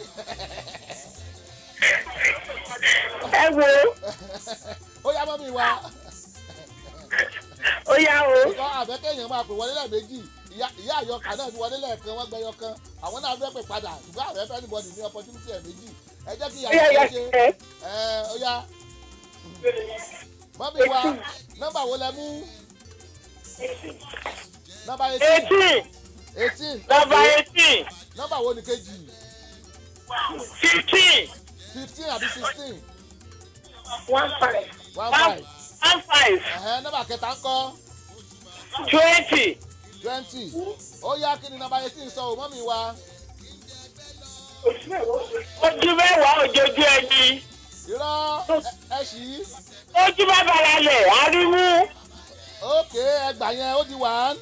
[SPEAKER 4] ẹ wo.
[SPEAKER 1] Ó yá mọ́ mi wá.
[SPEAKER 4] Ó yá o
[SPEAKER 1] Ìkọ́ àbẹ́kẹ́ èèyàn máa pè wọlé lẹ́ẹ̀mejì. Ìyá àyọkà náà ti wọlé lẹ́ẹ̀kan wọ́n gbẹyọ kan. Àwọn náà fẹ́ pè padà ṣùgbọ́n àbẹ́ fẹ́ níbọ̀dì ní opportunity ẹ̀ méjì. Ẹ jẹ́ kí ìyá
[SPEAKER 4] ó yẹ ìyá
[SPEAKER 1] àṣìkẹ́ ṣe. Ẹ ó yá. Mọ́ mi wá. Nọ́mbà wo lẹ mú? Nọ́mbà eighteen.
[SPEAKER 4] eighteen
[SPEAKER 1] Eighteen.
[SPEAKER 4] number eighteen
[SPEAKER 1] Nọ́mbà wo ni kejì?
[SPEAKER 4] fifteen
[SPEAKER 1] Fifteen àbí sixteen?
[SPEAKER 4] one five
[SPEAKER 1] one five.
[SPEAKER 4] One five.
[SPEAKER 1] Nọ́mbà kẹta ń kọ́.
[SPEAKER 4] twenty.
[SPEAKER 1] Twenty. Ó yá kí ni nọ́mbà eighteen sọ? Ò mọ́mí wa
[SPEAKER 4] ojú mẹ́wàá òjòjú ẹni.
[SPEAKER 1] Irọ́. Ẹ- ẹ ṣì í
[SPEAKER 4] ojú bá balẹ̀ ariwo
[SPEAKER 1] ókè ẹgbà yẹn ó di one.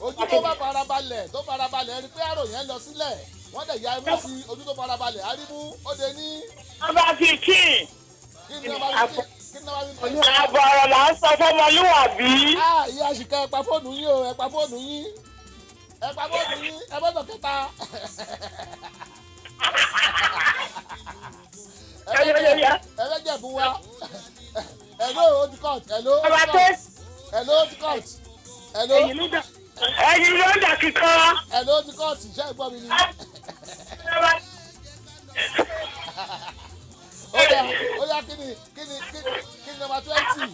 [SPEAKER 1] Ojú tó bá farabalẹ̀ tó farabalẹ̀ ẹni pé àrò yẹn lọ sílẹ̀ wọ́n dẹ̀ ya imú sí ojú tó farabalẹ̀ arímú ó de ní. Nọ́mbà fifteen
[SPEAKER 4] àbọ̀ ọ̀rọ̀ là ń sọ fọmọlúwàbí
[SPEAKER 1] Ah, ìyá àṣìkẹ́ ẹ pa fóònù yín o ẹ pa fóònù yín ẹ pa fóònù yín ẹ bọ́ sọ kẹta. ẹ fẹ́ jẹ̀bú wa hello ti cut hello
[SPEAKER 4] ten
[SPEAKER 1] cut hello ti cut hello
[SPEAKER 4] ẹyin ló ń dà kíkan
[SPEAKER 1] hello ti cut ṣé ẹ gbọ́ mi ni ó yá kini, kini kí ni kí ni kí ni nọ́mbà twenty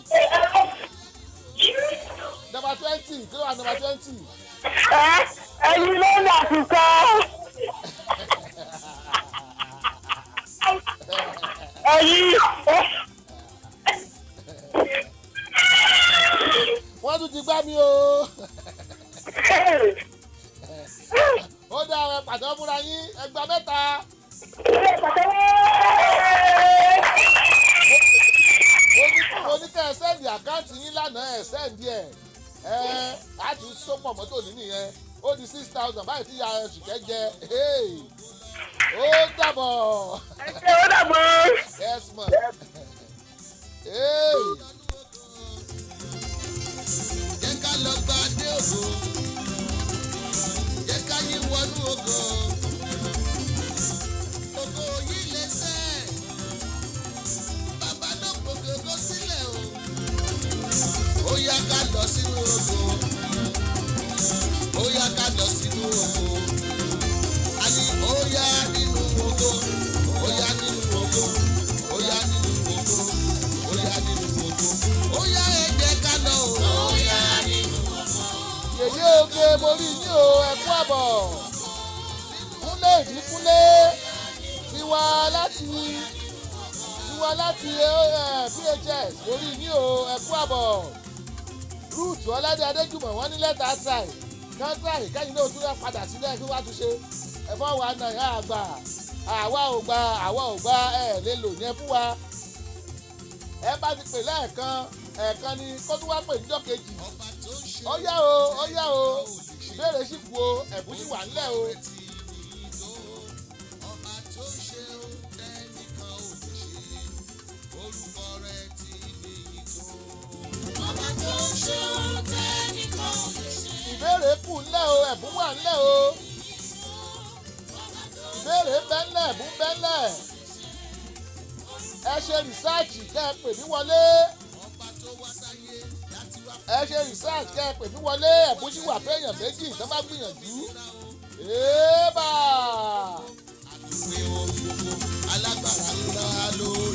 [SPEAKER 1] nọ́mbà twenty kí ló wà nọ́mbà twenty.
[SPEAKER 4] Eh, ẹ ẹyin ló ń àtúntò. ẹyin wọ́n tún
[SPEAKER 1] ti gbá mi o. ó dáa ẹ pàtó fúnra yín ẹgbàá mẹ́ta mo ní mo ní kẹ́ ẹ sẹ́ndì àkáǹtì yín lánàá ẹ sẹ́ndì ẹ̀. Ẹ láti sọ́pọ̀ mọ́tò nínú yẹn ó di six thousand báyìí tí yàrá ṣùkẹ́ jẹ. Hey, ó dàbọ̀.
[SPEAKER 4] Ó dàbọ̀.
[SPEAKER 1] yes ma.
[SPEAKER 2] Jẹ́ ká lọ gba dé ògo. Jẹ́ ká yí wọnú ògo ó yá ká lọ sínú ògo ó yá ká lọ sínú ògo a ní ó yá nínú ògo ó yá nínú ògo ó yá nínú ògo ó yá nínú ògo ó yá ẹ jẹ́ ká lọ o.
[SPEAKER 1] yèyé oge mo rí yín o. Ẹ kú àbọ̀. Kúnlé ìdíkúnlé tiwa láti tiwa láti phs mo rí yín o. Ẹ kú àbọ̀ ruth ọládé adéjùmọ̀ wọ́n ní lẹ́tà try. Kan try kẹ́yìn náà tún yà padà sílẹ̀ kí wọ́n tún ṣe. Ẹ̀fọ́ wa náà yà á gbà àwa ò gbà àwa ò gbà ẹ̀ lè lò yẹn fún wa. Ẹ bá ti pè lẹ́ẹ̀kan ẹ̀ẹ̀kan ni kó tún wá pè níjọ́ kejì. Ó o ó o. Ìbéèrè sì kú o ẹ̀bùn sì wà ńlẹ̀ o ìbéèrè kù ńlẹ̀ o ẹ̀bùn wà ńlẹ̀ o. Ìbéèrè bẹ́ńlẹ̀ ẹ̀bùn bẹ́ńlẹ̀ ẹ ṣe rìsáàjì kẹ́ ẹ pè mí wọlé. Ẹ ṣe rìsáàjì kẹ́ ẹ pè mí wọlé. Ẹ̀bùn sì wà fẹ́yàn méjì tó bá gbìyànjú. Èèbà
[SPEAKER 2] gbogbo alágbára ńlá lórí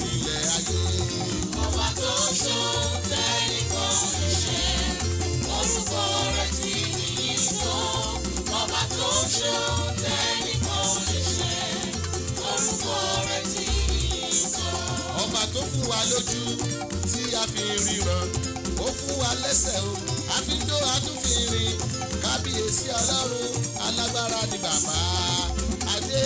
[SPEAKER 2] wa lójú tí a fi ríran ó fún wa lẹ́sẹ̀ o. A fi jó a tún fi rìn. Kábíyèsí ọlọ́run alágbára ni bàbá. Adé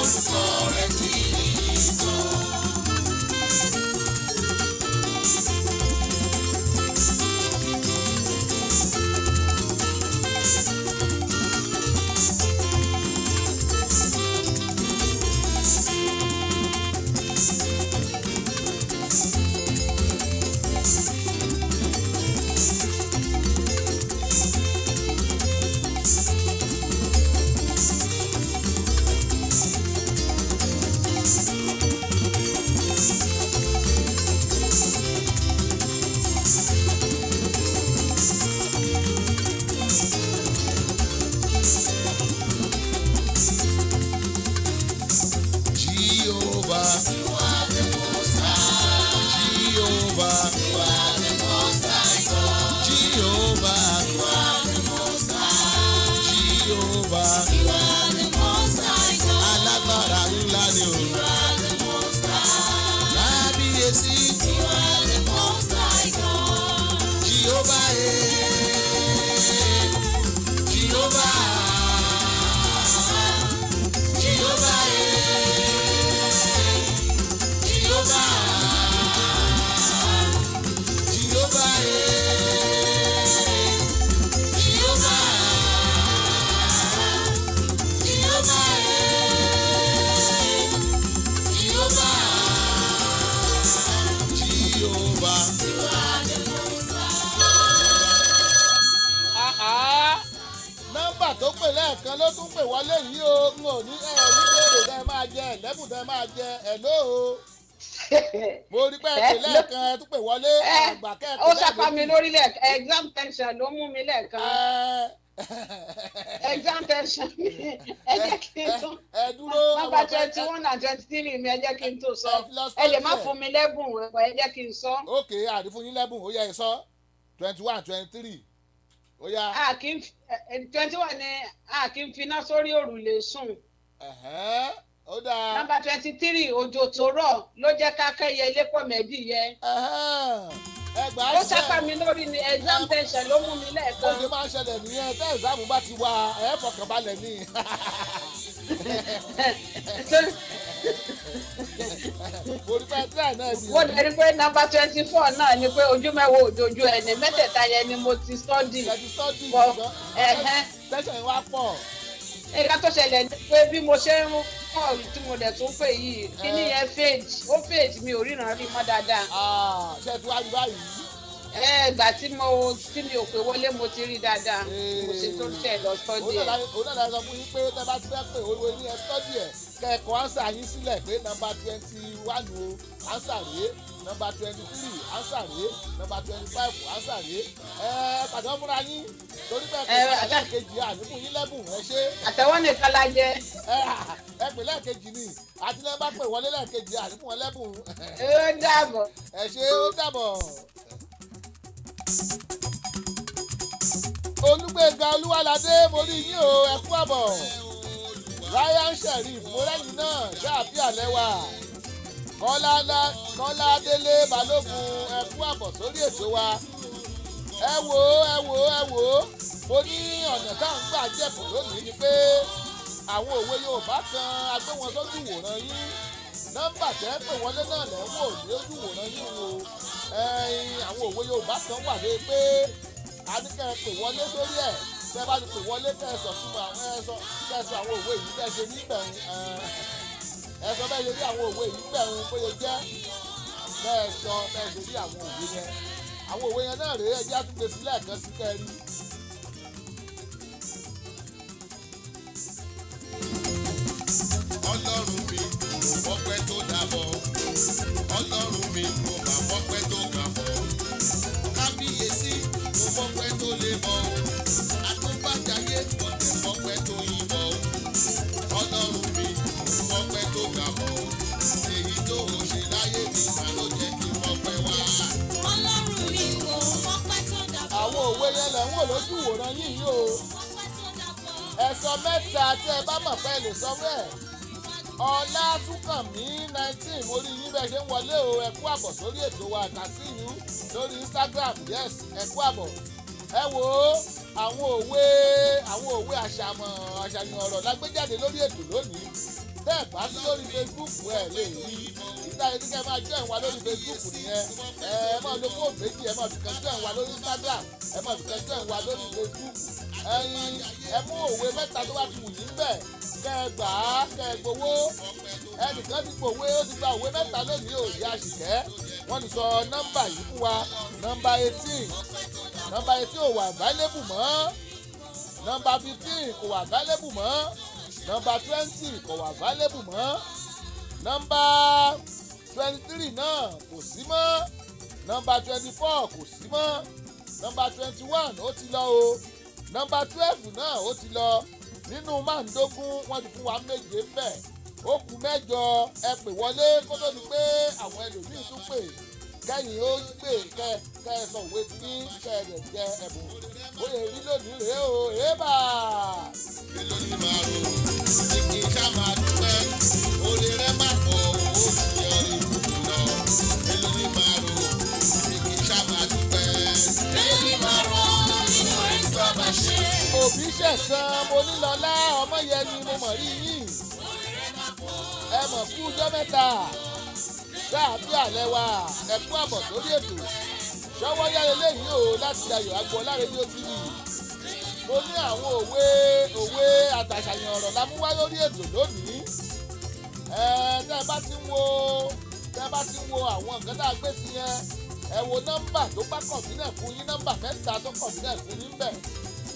[SPEAKER 2] Orúkọ rẹ̀ ti
[SPEAKER 5] and twenty three mi ẹ jẹ́ kí n tó sọ.
[SPEAKER 1] Ẹ
[SPEAKER 5] lè má fún mi lẹ́bùn ẹ jẹ́ kí n sọ.
[SPEAKER 1] Ok àdìfún yín lẹ́bùn ó yẹ ẹ sọ. twenty one twenty three ó yá.
[SPEAKER 5] A kì í twenty one ni a kì í finá sórí òrùlé sùn.
[SPEAKER 1] Ó dáa.
[SPEAKER 5] Nọ́mbà twenty three òjò tó rọ̀ ló jẹ́ ká kẹ́yẹ ilé pọ̀ mẹ́bí yẹ.
[SPEAKER 1] Ẹgbàá
[SPEAKER 5] ó sápá mi lórí ni exam tension ló mú mi
[SPEAKER 1] ó
[SPEAKER 5] lẹ́ẹ̀kan
[SPEAKER 1] ṣe máa ń ṣẹlẹ̀ nìyẹn tẹ́ ìsáàmù bá ti wà ẹ̀ fọkànbalẹ̀ ni <laughs> mo
[SPEAKER 5] dẹ̀ rí pé nọ́mbà twenty four náà ni pé ojú mẹ́wàá òjòjú ẹ̀ ní mẹ́tẹ̀ẹ̀ta yẹn ni mo ti
[SPEAKER 1] sọ́ọ̀dì wá pọ̀.
[SPEAKER 5] Nǹkan tó ṣẹlẹ̀ ni pé bí mo ṣe ń kọ́ tí mo dẹ̀ tún pè yìí kíní yẹn fade? Ó fade mi ò ríran rí mọ́ dáadáa.
[SPEAKER 1] Ah, ṣe tí wàá rí báyìí
[SPEAKER 5] ẹ ìgbà tí mo tí mi ò pè wọlé mo ti rí dáadáa. Mo ṣe tó tẹ̀ lọ
[SPEAKER 1] náà
[SPEAKER 5] ẹ̀.
[SPEAKER 1] òun náà sọ fún yín pé tẹ́ bá ti fẹ́ pé olú ní ẹ sọ́ọ̀dì ẹ̀. Kẹ́ẹ̀kọ́ ánsà yín sílẹ̀ pé nọmba twenty one o ánsà rèé. Nọmba twenty three ánsà rèé. Nọmba twenty five ánsà rèé. Ẹ pàdé fúnra yín. Torí pé
[SPEAKER 5] Ẹ, ẹ,
[SPEAKER 1] lẹ́ẹ̀kejì àníkù yín lẹ́bùn ẹ ṣe
[SPEAKER 5] àtẹ̀wọ́ nìkan la jẹ.
[SPEAKER 1] Ẹ pè lẹ́ẹ̀kejì ni. Àti lẹ́ẹ̀ bá pè wọlé lẹ́ẹ̀kejì àníkù wọn lẹ́bùn.
[SPEAKER 5] Ó dàbọ̀.
[SPEAKER 1] ẹ ṣe ó dàbọ̀. Olùgbèǹga olúwaládé mo rí yín o ẹ àbọ̀. Ryan sheriff mo rẹ́yìn náà ṣáàbí àlẹ́ wa? Kọ́lá kọ́lá délé balógun ẹ kú àbọ̀ sórí ètò wa. Ẹ wò ó ẹ wò ó ẹ wò ó mo ní ọ̀nà tá à ń gbà jẹ̀bù lónìí ni pé àwọn òwe yorùbá kan agbé wọn sójú wòran yín nọ́mbà tẹ́ wọlé náà lẹ́ wò wòran yín o ẹ̀yin àwọn òwe yorùbá kan wà lé pé a ní kẹ́ ẹ pè wọlé sórí ẹ̀. Tẹ́ bá ti pè wọlé kẹ́ fún wa ẹ sọ àwọn òwe yìí bẹ́ẹ̀ ṣe níbẹ̀ ẹ bẹ́ẹ̀ ṣe rí àwọn òwe yìí bẹ̀ ń jẹ́. Bẹ́ẹ̀ sọ bẹ́ẹ̀ ṣe rí àwọn òwe yẹn. Àwọn òwe yẹn náà rèé ẹjẹ́ àtúgbè sílẹ̀ kan sí kẹ́rí.
[SPEAKER 2] ọlọ́run mi mo mọ́pẹ́ tó dàbọ̀. Ọlọ́run mi mo mà mọ́pẹ́ tó gàbọ̀ kábíyèsí mo mọ́pẹ́ tó lè mọ́. Àtúbàjáyé mo lè mọ́pẹ́ tó yìnbọ̀ ọlọ́run mi mo mọ́pẹ́ tó gàbọ̀ èyí tó o ṣe láyé mi mà ló jẹ́ kí n mọ́pẹ́ wá.
[SPEAKER 3] ọlọ́run mi wò mọ́pẹ́ tó dàbọ̀.
[SPEAKER 1] àwọn òwe yẹn lẹ̀ ń wò lójú wòran yìí yìí o. Ẹ̀sọ́ mẹ́ta tẹ́ ẹ bá mọ̀ pé lè sọ bẹ́ẹ̀ ọlá túnkànmí nineteen mo rí yín bẹ́ẹ̀ ṣe ń wọlé o. Ẹ kú àbọ̀ sórí ètò wa kàsíìnù lórí instagram. Yes ẹ kú àbọ̀. Ẹ wo àwọn òwe àwọn òwe àṣàmọ̀ àṣàyàn ọ̀rọ̀ lágbéjáde lórí ètò lónìí. Tẹ́ ẹ̀ bá sí lórí facebook ẹ lè rí. Ìta ẹni kẹ́ máa jẹ́ ìwà lórí facebook nìyẹn. Ẹ máa lo fóònù méjì ẹ máa fi kàn jẹ́ ìwà lórí instagram ẹ máa fi kàn jẹ́ ìwà lórí facebook ẹyin ẹ mú òwe mẹ́ta tó bá ti wù yín bẹ̀ kẹ́ ẹ ẹnìkan ti gbòwe ó ti gba òwe mẹ́ta lónìí òye àṣìkẹ́. Wọ́n ti sọ nọ́mbà yìí fún wa. Nọ́mbà eighteen. Nọ́mbà eighteen ò wà available mọ́. Nọ́mbà fifteen kò wà available mọ́. Nọ́mbà twenty kò wà available mọ́. Nọ́mbà twenty three náà kò sí mọ́. Nọ́mbà twenty four kò sí mọ́. Nọ́mbà twenty one ó ti lọ o nọ́mbà twelve náà ó ti lọ. Nínú máàndógún wọ́n ti fún wa méje mbẹ̀ ó kù mẹ́jọ ẹ pè wọlé kó tó di pé àwọn ẹlòmíín tún pè. Kẹ́yìn ó pè kẹ́ kẹ́ ẹ sọ òwe tí kẹ́ ẹ dẹ̀ jẹ ẹ̀bùn. Ó lè rí lónìí rèé o èébà
[SPEAKER 2] mélòó ni màá rò ní kí ṣá máa dúpẹ́. Orí rẹ má pọ̀ owó ti yọrí
[SPEAKER 1] òbí ṣẹ̀san mo nílọ́lá ọmọ yẹn ni mo mọ̀ rí yín ẹ mọ̀ kú ọjọ́ mẹ́ta. Sáàbí àlẹ́ wa? Ẹ kú àbọ̀ sórí ètò. Ṣọwọ́ yára lẹ́yìn o láti ayọ̀ agboola rédíò tv mo ní àwọn òwe òwe àtàṣàyàn ọ̀rọ̀ la mú wá lórí ètò lónìí. Ẹ tẹ́ ẹ bá ti ń wo tẹ́ ẹ bá ti ń wo àwọn nǹkan tá a gbé sí yẹn ẹ wo nọ́mbà tó bá kọ̀ sílẹ̀ fún yín nọ́mbà mẹ́ta tó kọ̀ sílẹ̀ fún yín bẹ̀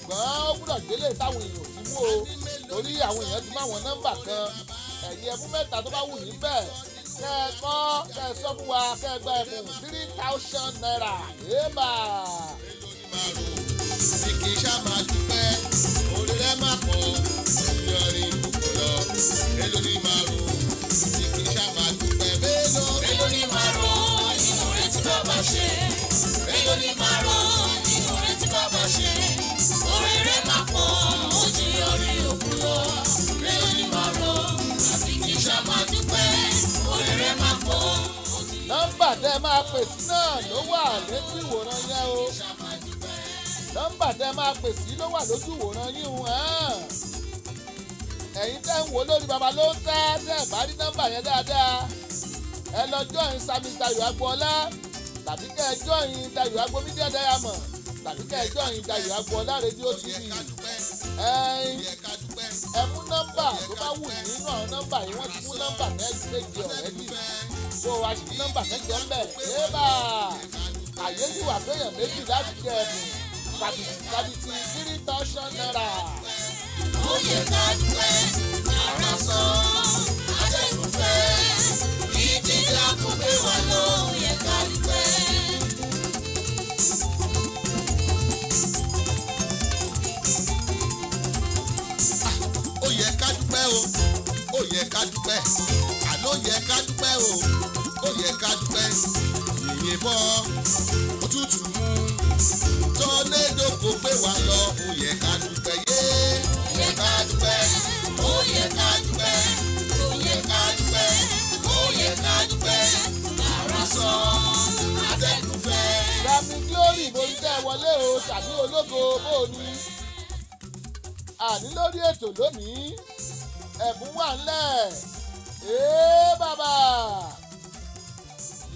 [SPEAKER 1] ṣùgbọ́n ó gbúdọ̀ délé táwọn èèyàn ti mú o torí àwọn èèyàn ti mú àwọn nọ́mbà kan ẹ̀yin ẹ̀mú mẹ́ta tó bá wù yín bẹ́ẹ̀ kẹ́ ẹ kọ́ kẹ́ ẹ sọ fún wa kẹ́ ẹ gba ẹ̀bùn three thousand naira
[SPEAKER 2] máa ní n ṣá máa dúpẹ́ orí rẹ má pọ̀ yọrí kò lọ mélòó ni màá rò ní kí n ṣá máa dúpẹ́ mélòó.
[SPEAKER 3] bàbá ṣe. mélòó ni màá
[SPEAKER 1] máa pè sí náà ló wà létí ìwòran yẹn o. Nọ́mbà tẹ́ máa pè sí ló wà lójú ìwòran yín o ẹ̀yin tẹ́ ń wò lórí baba ló ń tẹ́ tẹ́ bá rí nọ́mbà yẹn dáadáa ẹ lọ join sami Dayọ̀ Agboola tàbí kẹ́ ẹ join Dayọ̀ Agbo Media Diamond tàbí kẹ́ ẹ Dayọ̀ Agboola rédíò tv ẹ mú nọ́mbà tó bá wù nínú àwọn nọ́mbà yìí wọ́n ti mú nọ́mbà méjì ọ̀rẹ́dì tó a sì ní nọ́mbà mẹ́jọ ń bẹ̀ ébà àyè sì wà péyàn méjì láti jẹ ẹ̀bùn. Kàbìtì three thousand naira.
[SPEAKER 3] Ó yẹ ká dúpẹ́, ara sọ, atẹ́gùn fẹ́, ìjìjà kò dúpẹ́
[SPEAKER 2] o. Ó yẹ ká dúpẹ́. Àló yẹ ká dúpẹ́ o. Ó yẹ ká dúpẹ́. Yìnyín bọ́. Òtútù mú. Tọ́nẹ́dọ̀ kò gbé wa lọ ó yẹ ká dúpẹ́ yé. Ó yẹ ká dúpẹ́. Ó yẹ ká dúpẹ́. Ó yẹ ká dúpẹ́. Ó yẹ ká dúpẹ́. Àrà sọ atẹ́gùn fẹ́.
[SPEAKER 1] Grammy Glory mo ń tẹ́ wọlé o. Tàbí ológo bó o ní. àní lórí ètò lónìí ẹ̀bùn wà ńlẹ̀ ee bàbá.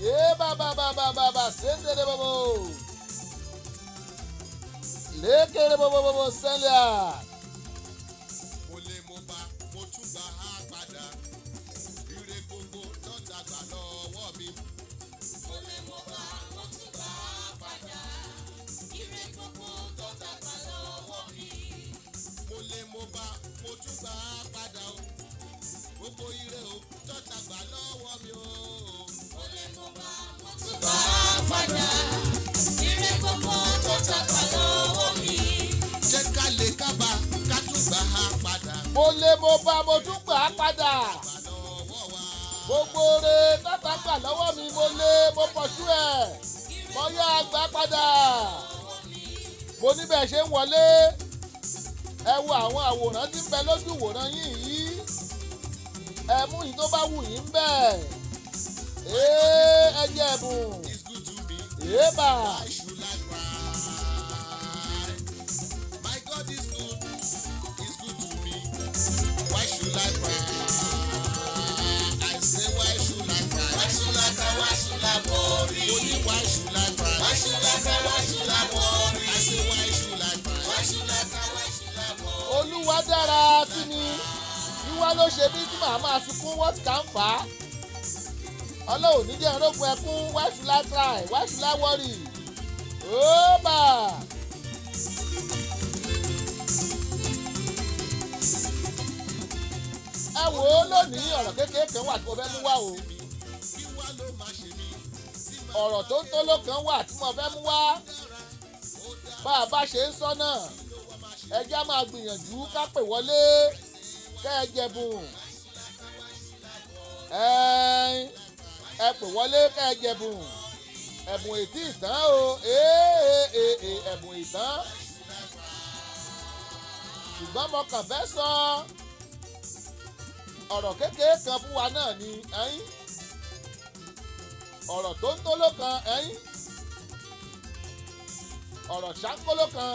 [SPEAKER 1] Yé bàbá bàbá bàbá. Sẹ́ńdẹ̀rẹ̀ bòbò lékèrè bòbò bòbò sẹ́lẹ̀
[SPEAKER 2] mo mo tún gbà á padà o. Gbogbo ire o lọ́jà gbà lọ́wọ́ mi o.
[SPEAKER 3] Mo lè mọ̀ bá mo tún gbà á padà, ire gbogbo tó dàgbà lọ́wọ́ mi.
[SPEAKER 2] jẹ́ ká lè kábà ká tún gbà á padà.
[SPEAKER 1] Mo lé mo bá mo tún gbà á padà.
[SPEAKER 2] Gbà
[SPEAKER 1] gbogbo re tọ́ta gbà lọ́wọ́ mi mo lé mo pọ̀ṣú ẹ̀. Mo yá gbà padà. Mo níbẹ̀ ṣe ń wọlé ẹ wo àwọn àwòrán tí ń bẹ lójú ìwòran yín yìí ẹ mú yìí tó bá wù yín bẹ́ẹ̀ ẹ jẹ ẹ̀bùn
[SPEAKER 2] should I cry? My God is good. He's good to me. Why should I cry? I say, why should I cry?
[SPEAKER 3] Why should I cry? Why should I worry?
[SPEAKER 2] Only why should I cry?
[SPEAKER 3] Why should I cry? Why should I worry?
[SPEAKER 2] I say, why should I cry?
[SPEAKER 3] Why should I cry?
[SPEAKER 1] Olúwa dára sí mi wíwá ló ṣe bí tí màá máa sunkún what can fà á. Ọlọ́run ní jẹ́ ìrógun ẹkún why should I cry why should I worry óbà ẹ wò ó lónìí ọ̀rọ̀ kékeré kan wà tí mo fẹ́ mú wá o.
[SPEAKER 2] Mí?
[SPEAKER 1] ọ̀rọ̀ tó ń tó ló kan wà tí mo fẹ́ mú wá. Bá a bá ṣe ń sọ náà ẹjẹ́ máa gbìyànjú ká pè wọlé. Kẹ́ ẹ pè wọlé kẹ́ ẹ jẹ̀bùn. Ẹ̀bùn ètí ìtàn o. Ẹ̀bùn ìtàn ṣùgbọ́n mo kàn fẹ́ sọ ọ̀rọ̀ kékeré kan fún wa náà ni ẹ̀yìn ọ̀rọ̀ tó ń tó ló kan ẹ̀yìn ọ̀rọ̀ ṣáńkóló kan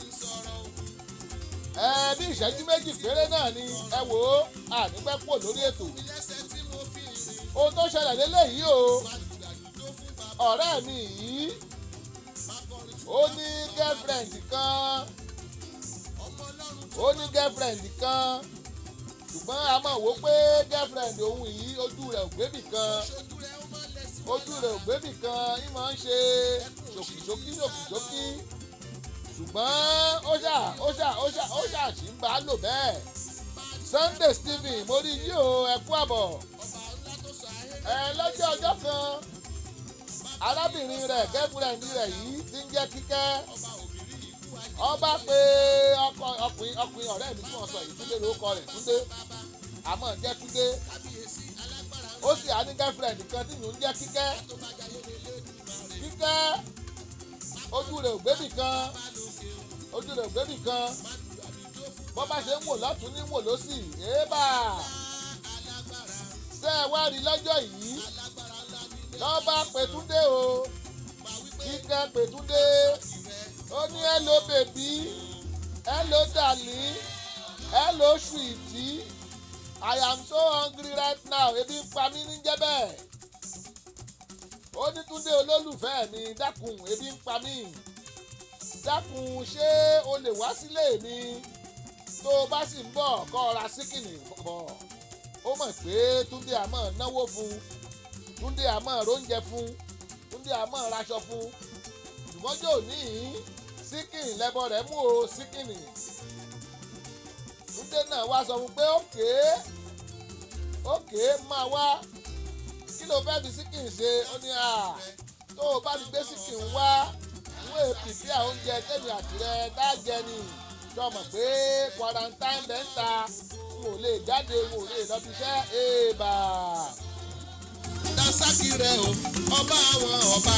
[SPEAKER 1] ẹ bí ìṣẹ́jú méjì péré náà ni. Ẹ wò ó ànípẹ́ pò lórí ètò. Ohun tó ṣẹlẹ̀ lélẹ́yìí o. Ọ̀rẹ́ mi yìí ó ní girlfriend kan. Ó ní girlfriend kan. Ṣùgbọ́n a máa wò pé girlfriend òun yìí ojú rẹ̀ ò gbébì kan. Ojú rẹ̀ ò gbébì kan. Máa ń ṣe ṣòkìṣòkì ṣòkìṣòkì ṣùgbọ́n ó ṣà ó ṣà ó ṣà ó ṣà sì ń bá a lò bẹ́ẹ̀. Sunday Stephen mo rí yí o ẹ kú àbọ̀. Ẹ lọ́jọ́ ọjọ́ kan arábìnrin rẹ̀ gẹ́fúrẹ́ǹdì rẹ̀ yìí ti ń jẹ́ kíkẹ́. Ọba pé ọkùnrin ọkùnrin ọ̀rẹ́ mi tí wọ́n sọ yìí túndé lórúkọ rẹ̀ túndé. Àmọ́ jẹ́ túndé. Ó sì á ní gẹ́fúrẹ́ǹdì kan tí yòó ń jẹ́ kíkẹ́. Kíkẹ́ ojú rẹ̀ ògbébì kan ojú rẹ̀ ògbébì kan bọ́ bá ṣe ń wò lọ́tún ní wò lọ́sì èébà. Ṣé ẹ wá rí lọ́jọ́ yìí? Lọ́ba pẹ̀túndé o. Kíkẹ́ pẹ̀túndé. Ó ní hello baby hello darling hello sweetie i am so hungry right now. Ebi ń pa mí ní jẹ́ bẹ́ẹ̀ ó ní túndé olólùfẹ́ mi dákun ebi ń pa mí. Dákun ṣé o lè wá sílé mi? Tó o bá sì ń bọ̀ kọ́ ra síkìnì bọ̀ ó mọ̀ pé túndé àmọ́ náwó fún túndé àmọ́ róúnjẹ fún túndé àmọ́ raṣọ fún. Ṣùgbọ́n jò ní síkìnì lẹ́bọ̀ rẹ̀ mú o síkìnì. Túndé náà wá sọ fún pé òkè òkè máa wá kí ló fẹ́ fi síkìnì ṣe ó ní à tó o bá ti gbé síkìnì wá ìwé pìpìà oúnjẹ tẹ̀mí àtìrẹ dájẹ ni sọmọ pé quarantine bẹ́ẹ̀ ń ta n ò lè jáde n ò lè lọ fi iṣẹ́ èèbà.
[SPEAKER 2] dasaki rẹ o ọba àwọn ọba.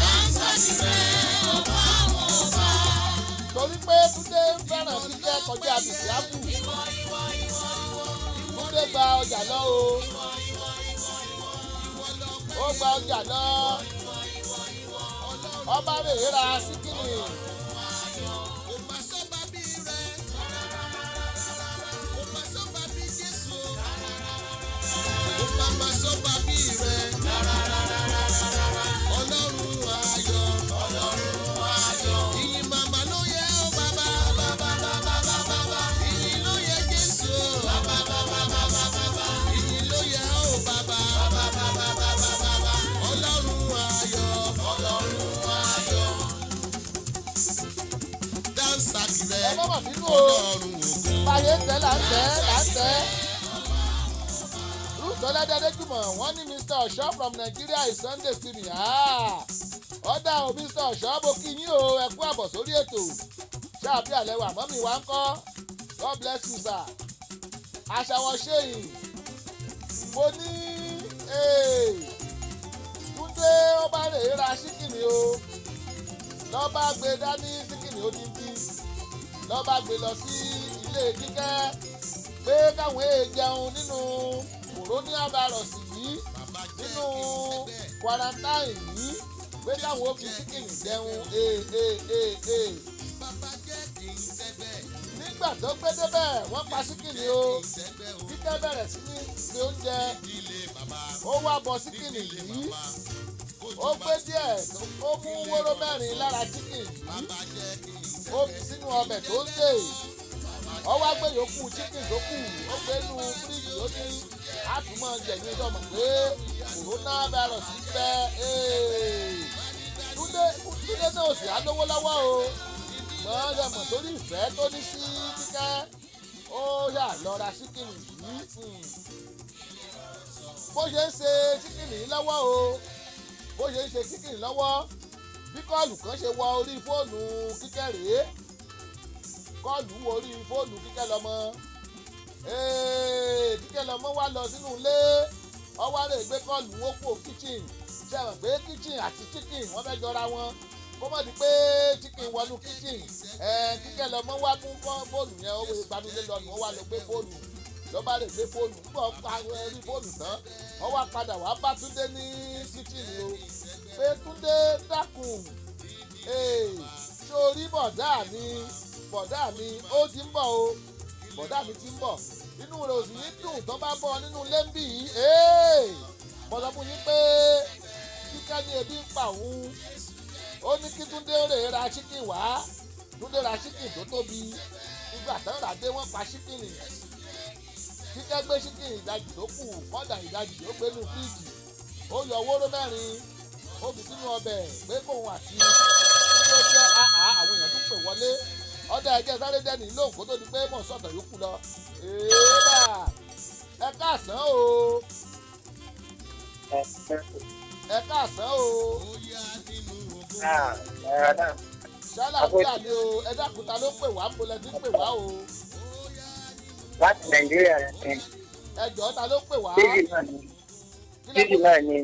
[SPEAKER 3] Dáńsákì rẹ̀ ọba àwọn ọba.
[SPEAKER 1] torí pé túndé ń fẹ́ràn kíkẹ́ kọjá bìsíábù
[SPEAKER 3] Ìwọ ìwọ ìwọ ìwọ.
[SPEAKER 1] túndé gba ọjà lọ o ó gba ọjà lọ ọba rèé ra síkìnì
[SPEAKER 2] kò má sọ́ba bí rẹ. kò má sọ́ba bí
[SPEAKER 1] o. Báyé tẹ́ là ń tẹ́ là ń tẹ́. ruth ọlẹ́dẹ́dẹ́jùmọ̀ wọ́n ní mr ọ̀ṣọ́ from nigeria is sunday streaming ọ̀dà o mr ọ̀ṣọ́ mo kí yín o ẹ kú àbọ̀ sórí ètò. Ṣáàbí àlẹ́wà mọ́mí wa ń kọ́. God bless you sir. Aṣàwọ̀ ṣẹ́yìn mo ní ee, túndé ó bá rè é ra ṣíkìnì o. Lọ́ba gbé dání ṣíkìnì odindi lọ́ba gbé lọ sí ilé kíkẹ́ pé káwọn èè jẹun nínú coronavirus yìí nínú quarantine yìí pé káwọn ó fi ṣíkìnì jẹun ee ee ee ee nígbà tó gbé débẹ̀ wọ́n pa ṣíkìnì o. Kíkẹ́ bẹ̀rẹ̀ sí ní ṣe oúnjẹ. Ó wá bọ ṣíkìnì yìí. Ó gbé díẹ̀ ó mú wóró mẹ́rin lára ṣíkìnì yìí ó fi sínú ọbẹ̀ tó ń sè. Ọ wá gbé yòókù chicken tó kù ó gbé inú fíríjì ó ní. Àtúmọ̀ jẹ̀yìn sọmọ pé corona virus fẹ́. Túndé túndé náà sì á lówó lọ́wọ́ o. Ṣùgbọ́n ẹ̀mọ̀ torí ìfẹ́ tó ní sí kíkẹ́ ó yà lọ ra síkìnì yìí. Bó ṣe ń ṣe síkìnì yìí lọ́wọ́ o. Bó ṣe ń ṣe síkìnì lọ́wọ́ bí kọ́ọ̀lù kan ṣe wọ orí fóònù kíkẹ́ rèé. Kọ́ọ̀lù wo orí fóònù kíkẹ́ lọ́mọ. Kíkẹ́ lọ́mọ wá lọ sínú ilé. Ọwọ́ rẹ̀ gbé kọ́ọ̀lù wọn kú kitchen. Ṣe hàn pé kitchen àti chicken wọ́n fẹ́ jọra wọn? Kó mọ̀ di pé chicken wọnú kitchen. Kíkẹ́ lọ́mọ wá mú fóònù yẹn ó gbanulé lọ́nu ó wá lọ gbé fóònù lọ́ba rẹ̀ gbé fóònù púpọ̀ pa rí fóònù tán. Wọ́n wá padà wá bá túndé ní kitchen o. Pé túndé dákun. Sórí bọ̀dá mi? Bọ̀dá mi ó ti ń bọ̀ o. Bọ̀dá mi ti ń bọ̀. Inú rẹ̀ ò sì ní dùn tó bá bọ̀ nínú lẹ́ńbì yìí. Sọ fún yín pé kíkẹ́ ní ebi ń pa òun. Ó ní kí túndé rè ra chicken wá. Túndé ra chicken tó tóbi. Ìgbà tán rà dé wọ́n pa chicken kíkẹ́ gbé chicken ìdajì tó kù kọ́dà ìdajì tó gbé nù fíìjì ó yọ wóró mẹ́rin ó fi sínú ọbẹ̀ pé kóun àti tó jẹ́ àhà àwọn èèyàn tó pè wọlé. Ọdẹ ẹjẹ sáré dẹni lóhùn kó tó di pé mọ̀ sọ̀tọ̀ yòókù lọ. èèbà ẹ káàsán o. Ẹ káàsán o.
[SPEAKER 4] Náà.
[SPEAKER 1] ṣáláfíà ni o. Ẹ dákúta ló pè wá? Ń bolẹ̀ tí ń pè wá o
[SPEAKER 4] láti nàìjíríà ni.
[SPEAKER 1] Ẹ jọ̀ọ́ ta ló pè wá?
[SPEAKER 4] Bíbí náà ni. Bíbí náà ni.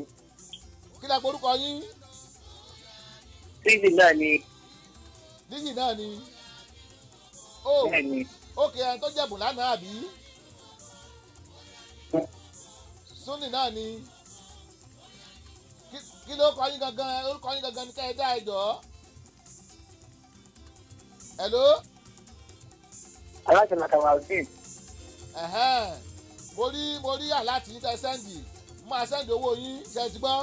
[SPEAKER 1] kí lẹ porúkọ yín?
[SPEAKER 4] Bíbí náà ni.
[SPEAKER 1] Níyì náà ni. Ó
[SPEAKER 4] ni.
[SPEAKER 1] òkè ẹni tó jẹ̀bùn lánàá àbí? Súnì náà ni. Kí- ló kọ yín gangan? Orúkọ yín gangan ní ká ẹ dá ẹ jọ̀ọ́. Hello?
[SPEAKER 4] Aláṣẹ màkàwáùdín
[SPEAKER 1] ẹ̀hẹ́n mo rí mo rí àláàtì yín tẹ sẹ́ndì. Mo máa sẹ́ndì owó yín ṣe ti gbọ́?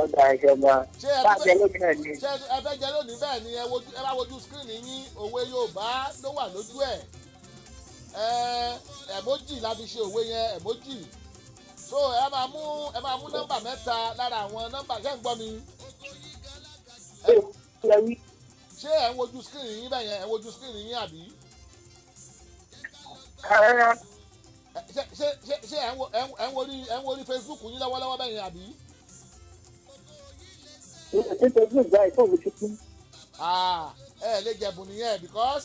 [SPEAKER 4] Ọgbà ìjọba.
[SPEAKER 1] Ṣé ẹ
[SPEAKER 4] láti
[SPEAKER 1] fẹ́
[SPEAKER 4] ẹlẹ́gbẹ̀ẹ́ náà ni.
[SPEAKER 1] ṣé ẹ fẹ́ jẹ lónìí bẹ́ẹ̀ ni? Ẹ bá wojú skírìnì yín òwe Yorùbá ló wà lójú ẹ̀. Ẹ̀mójì la fi ṣe òwe yẹn ẹ̀mójì so ẹ máa mú ẹ máa mú nọ́mbà mẹ́ta lára àwọn nọ́mbà. Ṣé ń gbọ́ mi?
[SPEAKER 4] Ṣé ẹ
[SPEAKER 1] ń wojú skírìnì yín bẹ́ẹ̀ yẹn? Ẹ wojú skírìnì yín àbí ṣé ṣé ṣé ṣé ẹ ń wo ẹ ń worí Facebook yín lọ́wọ́lọ́wọ́ bẹ́ẹ̀ yẹn àbí.
[SPEAKER 4] tuntun
[SPEAKER 1] Ah, ẹ lè jẹ̀bùn nìyẹn because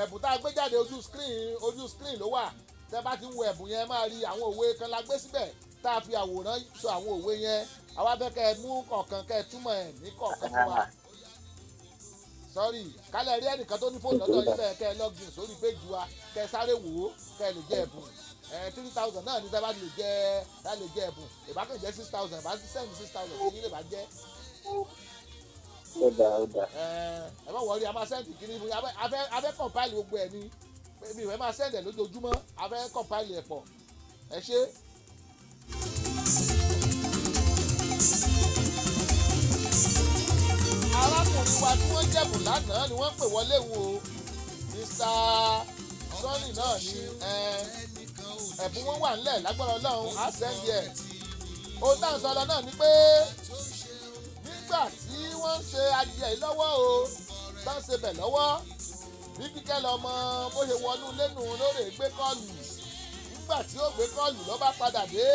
[SPEAKER 1] ẹ̀bùn tá a gbé jáde ojú screen ojú screen ló wà. Tẹ́ bá ti ń wo ẹ̀bùn yẹn máa rí àwọn òwe kan la gbé síbẹ̀ tá a fi àwòrán sọ àwọn òwe yẹn. Àwa fẹ́ kẹ́ ẹ mú kọ̀ọ̀kan kẹ́ ẹ túmọ̀ ẹ̀ ní kọ̀ọ̀kan fún wa sorry kálẹ̀ rí ẹnìkan tó ní fóònù lọ́dọ̀ yín bẹ́ẹ̀ kẹ́ ẹ login sórí péjì wa kẹ́ ẹ sáré wò ó kẹ́ ẹ lè jẹ ẹ̀bùn. Ẹ̀ three thousand náà ní bá lè jẹ tá lè jẹ ẹ̀bùn. Ìbákan jẹ́ six thousand ìbá send six thousand yín lè bá jẹ́.
[SPEAKER 4] Ó dà ó dà
[SPEAKER 1] ẹ má wọrí a máa sẹ́ǹdì kiri fún yín. Abẹ́ abẹ́ kọ̀ǹpáìlì gbogbo ẹ̀ ni. Mi ìwé máa sẹ́ǹdì ẹ̀ lójoojúmọ́. Abẹ́ kọ̀ǹpáìlì ẹ̀ pọ̀. Ẹ ṣé. Tí wọ́n jẹ̀bù lánàá ni wọ́n pè wọlé wọn o mr. Sunny náà ni ẹ̀bùn wọn wà nílẹ̀ lágbára ọlọ́run á sẹ́ǹdì ẹ̀ ohun táwọn sọ lọ náà ni pé nígbà tí wọ́n ń ṣe adìẹ yìí lọ́wọ́ o bá ń ṣe bẹ̀ lọ́wọ́ bí kíkẹ́ lọ́mọ bó ṣe wọnú lẹ́nu lórí gbé kọ́ọ̀lù. Nígbà tí ó gbé kọ́ọ̀lù ló bá padà dé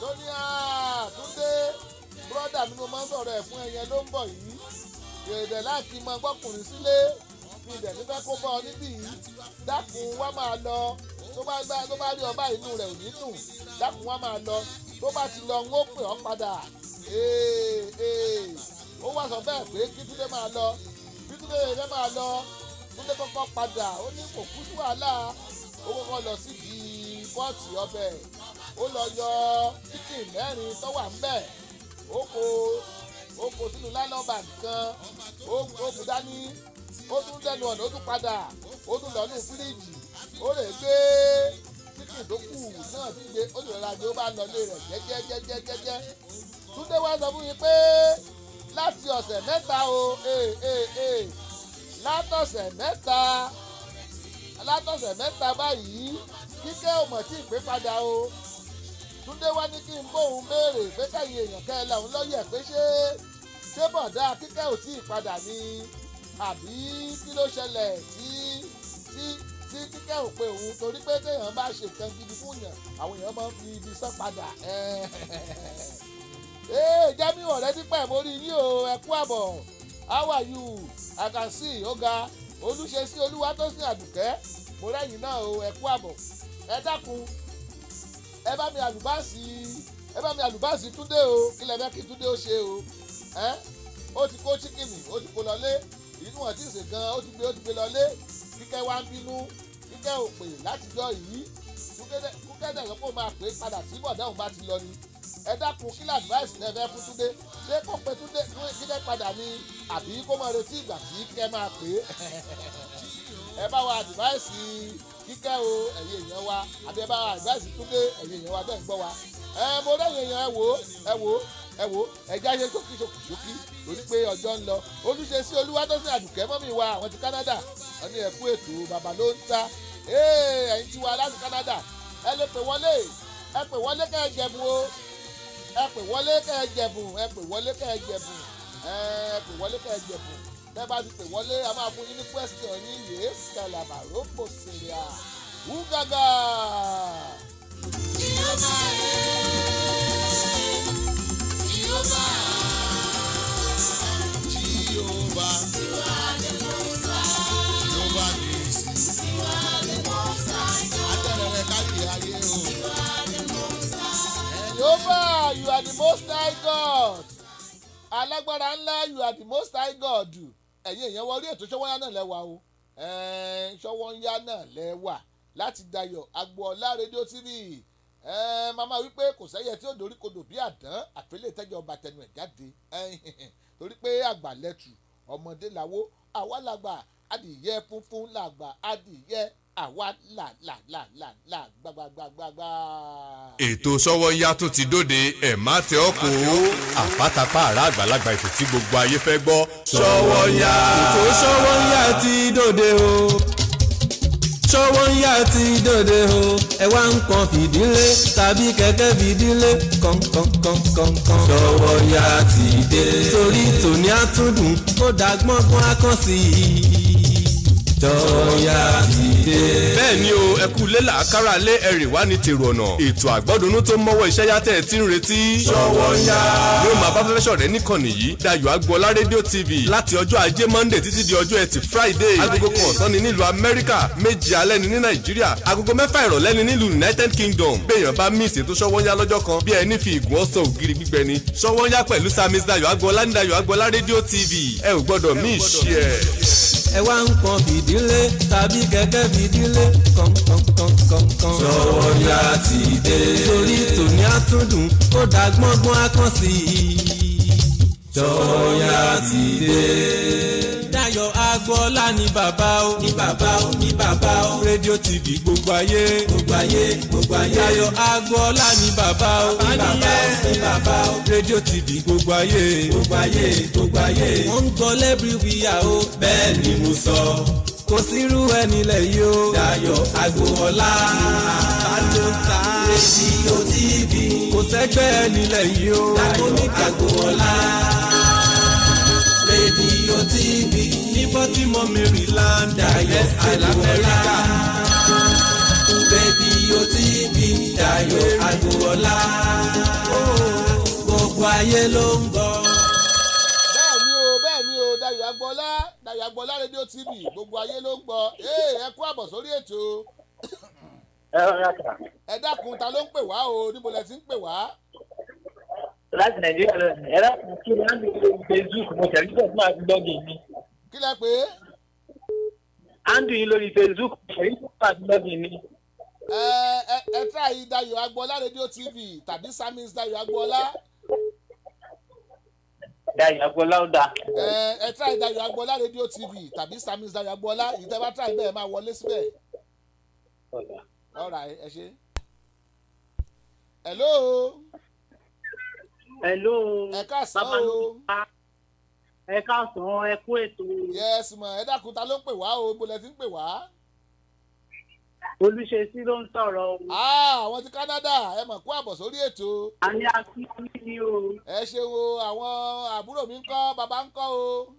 [SPEAKER 1] tó ní àtúndé bùrọ́dà mi mo máa ń sọ̀rọ̀ ẹ̀ fún ẹyẹ ló ń bọ̀ yìí gèdè láti mọ gbọ́kùnrin sílé. Fi dẹ̀ nífẹ̀ kó bọ́ ọ níbí yìí. Dákun wá máa lọ. Tó bá gbá tó bá rí ọba inú rẹ̀ ò ní dùn. Dákun wá máa lọ. Tó bá ti lọ ń ó pè ọ́ padà. Ó wá sọ bẹ́ẹ̀ pé kí túndé máa lọ. Bí túndé fẹ́ máa lọ. Túndé kọ́kọ́ padà. Ó ní kò kú sí wàhálà. Ó kọ́kọ́ lọ sí di pọ́ọ̀tì ọbẹ̀. Ó lọ yọ chicken mẹ́rin tó wà ń bẹ̀ ó kó ó kó sínú lánàbà nǹkan ó kú dání ó tún dẹnu ọ̀nà ó tún padà ó tún lọ ní fíríjì ó lè gbé chicken tó kù náà ti gbé ó lè ní ó bá lọ lé rẹ̀ jẹ́jẹ́jẹ́jẹ́jẹ́. Túndé wá sọ fún yín pé láti ọ̀sẹ̀ mẹ́ta o látọ̀sẹ̀ mẹ́ta látọ̀sẹ̀ mẹ́ta báyìí kíkẹ́ ò tí ì pé padà o. Túndé wá ní kí n bóun béèrè pé kẹ́yìn èèyàn kẹ́ ẹ lọ́hún lọ́yẹ̀ pé ṣé ṣé bọ̀dá kíkẹ́ ò tí ì padà ni? Àbí kí ló ṣẹlẹ̀ tí tí tí kíkẹ́ ò pé òun? Torí pé téèyàn bá ṣe nǹkan gidi fún yàn àwọn èèyàn máa ń fi ibi sán padà. <laughs> Ee jamiu ọ̀rẹ́ dípẹ́ mo rí yín o. Ẹ kú àbọ̀. How are you? I can see ọ̀gá olùṣesí olúwa tó sin àdùkẹ́. Mo rẹ́yìn náà o. Ẹ kú àbọ̀. Ẹ dákun. Ẹ bá mi àlùbáàsì ẹ bá mi àlùbáàsì túndé o. Kí lẹ túndé ó ṣe o ẹ ó ti kó chíkìnì ó ti kó lọlé. Inú ọ̀ tí ì sè gan ó ti gbé ó ti gbé lọlé. Kíkẹ́ wá ń bínú. Kíkẹ́ ò pè látijọ́ yìí. Kúkẹ́ dẹ̀ lọ́pọ̀ máa pè é padà tí bọ̀dá òun bá ti lọ ni. Ẹ dákun kí lè advice lẹ fẹ́ fún túndé? Ṣé kó pe túndé kíkẹ́ padà ni àbí kó máa retí ìgbà tí kíkẹ́ máa pè é? Ẹ bá wa advice kíkẹ́ o ẹ̀yin èèyàn wa. Àbí ẹ bá wa advice túndé ẹ̀yin èèyàn wa bẹ́ẹ̀ gbọ́ wa. Ẹ mo lẹ́yìn èèyàn ẹ wò ó ẹ wò ó ẹ ó ẹjẹ́ ayé ṣókí ṣókí lórí pé ọjọ́ ń lọ. Olùṣe sí olúwa tó sin àdùkẹ́ mọ́mí wa àwọn ti Canada. Wọ́n ní ẹ̀kú ètò bàbá ló ń ta. Ẹ̀yin ti wa láti Canada. Ẹ lè pè wọlé ẹ pè wọlé kẹ́ ẹ jẹ̀bù o. Ẹ pè wọlé kẹ́ ẹ jẹ̀bù ẹ pè wọlé kẹ́ ẹ jẹ̀bù. Ẹ pè wọlé kẹ́ ẹ jẹ̀bù. Tẹ́ bá ti pè wọlé a máa fún yín ní question yín yéé kàlàbà rògbò síríà wú gàgà alágbára ńlá you are the most high god. Ẹ̀yin èèyàn wọlé ètò ṣọwọ́nyá náà lẹ́wà o. Ṣọwọ́nyá náà lẹ́wà. Láti dayọ̀ agboola rédíò tv ẹ̀ẹ́n, màmá wípé kò sẹ́yẹ tí ó dorí kodò bí àdán àfẹ́lẹ́ ìtẹ́jọ́ ọba tẹnu ẹ̀ jáde torí pé àgbàlẹ́tù ọmọdé làwọ́ àwa làgbà adìyẹ funfun làgbà adìyẹ àwa là là là là là gbàgbàgbàgbà.
[SPEAKER 6] ètò sọ́wọ́nyá tó ti dóde ẹ̀ má tẹ ọ́ kó àpátápá àrà àgbàlagbà ètò tí gbogbo ayé fẹ́ gbọ́ sọ́wọ́nyá.
[SPEAKER 7] ètò ṣọwọ́nyá ti dòde o ṣọwọ́nyá ti dòde o. Ẹ wá ń kan fìdílé tàbí kẹ̀kẹ́ fìdílé. Kọ̀ǹkọ̀ǹkọ̀ǹkọ̀ǹ ṣọwọ́nyá ti dé. Torí tòní àtúndùn ó dàgbọ́ngbọ́n akọ́sí ṣọwọ́nyá ti dé.
[SPEAKER 6] bẹ́ẹ̀ ni o ẹ kú lé làákàrà lé ẹ̀rì wá ní tèrò ọ̀nà ètò àgbọ́dúnú tó mọ́wọ́ iṣẹ́ yàtẹ̀ tí ń retí.
[SPEAKER 7] Ṣọwọ́nyá.
[SPEAKER 6] yóò máa bá fẹ́fẹ́ ṣọ̀rẹ́ níkànnì yìí Dayọ̀ Agboola rédíò tv láti ọjọ́ ajé monday títí di ọjọ́ ẹtì friday agogo kan ọ̀sán ni nílùú amẹ́ríkà méje alẹ́ ni ní nàìjíríà agogo mẹ́fà ìrọ̀lẹ́ ni nílùú united kingdom béèyàn bá mí ìsètò Ṣọwọ́nyá lọ́jọ́ kan bí ẹni fi ìgùn ọ̀sán ògiri gbígbẹ ni Ṣọwọ́nyá pẹ̀lú samis Dayọ̀ Agboola ní Dayọ̀ Agboola rédíò tv ẹ ò gbọ́dọ̀ mí ìṣí ẹ̀.
[SPEAKER 7] Ẹ wá ń kan fìdílé tàbí kẹ̀kẹ́ fìdílé kọ̀ǹkọ̀ǹkọ̀ǹkọ̀ǹ. Ṣọwọ́nyá ti dé. torí tòní àtúndùn ó dàgbọ́ngbọ́n akọ́sí. Ṣọwọ́nyá ti dé. Dayọ̀ Agboola ní bàbá o ní bàbá o ní bàbá o. rédíò tv gbogbo ayé gbogbo ayé gbogbo ayé. Dayọ̀ Agboola ní bàbá o ní bàbá o ní bàbá o. rédíò tv gbogbo ayé gbogbo ayé gbogbo ayé. wọ́n ń gbọ́ lẹ́bíríwìyà o bẹ́ẹ̀ ni mo sọ. Kò sírú ẹni lẹ̀ o. Dayọ̀ Agboola. Alóta. rédíò tv. kò sẹ́gbẹ́ ẹni lẹ̀ o. Dayọ̀ Agboola rédíò tv ní baltimore maryland Dayọ̀ Agboola rédíò tv Dayọ̀ Agboola gbogbo ayé ló ń gbọ́.
[SPEAKER 1] bẹ́ẹ̀ ni o bẹ́ẹ̀ ni o Dayọ̀ Agboola Agboola rédíò tv gbogbo ayé ló ń gbọ́. Ẹ kú àbọ̀ sórí ètò.
[SPEAKER 4] Ẹ
[SPEAKER 1] dákun ta ló ń pè wá o? Níbo lẹ ti ń pè wá.
[SPEAKER 4] láti nàìjíríà lọ. Ẹ dákun kí àndù yín lórí facebook mo tẹ̀lé tó fún àti lọ́gìn mi
[SPEAKER 1] kí lẹ pé
[SPEAKER 4] àndù yín lórí facebook mo tẹ̀lé tó fún àti lọ́gìn mi
[SPEAKER 1] ẹ ẹ ẹ tíráyì Dayọ̀ Agboola rédíò tv tàbí samis Dayọ̀ Agboola
[SPEAKER 4] Dayọ̀ Agboola ó dáa.
[SPEAKER 1] ẹ ẹ Dayọ̀ Agboola rédíò tv tàbí samis Dayọ̀ Agboola ìtẹ́wá tíráyì bẹ́ẹ̀ máa wọlé síbẹ̀. Ọ̀rà ẹ ṣe. hello?
[SPEAKER 4] Hello?
[SPEAKER 1] Ẹ káàsán o.
[SPEAKER 4] ẹ káàsán ẹ kú ètò.
[SPEAKER 1] Yes mọ ẹ dákun ta ló ń pè wá o? Ibo lẹ ti ń pè wá.
[SPEAKER 4] Olùṣesí ló ń sọ̀rọ̀ o.
[SPEAKER 1] Ah, àwọn ti Canada ẹ mọ̀ kó àbọ̀ sórí ètò.
[SPEAKER 4] A ní akíkí ni o.
[SPEAKER 1] Ẹ ṣeun o àwọn àbúrò mi ń kọ́ bàbá ń kọ́ o.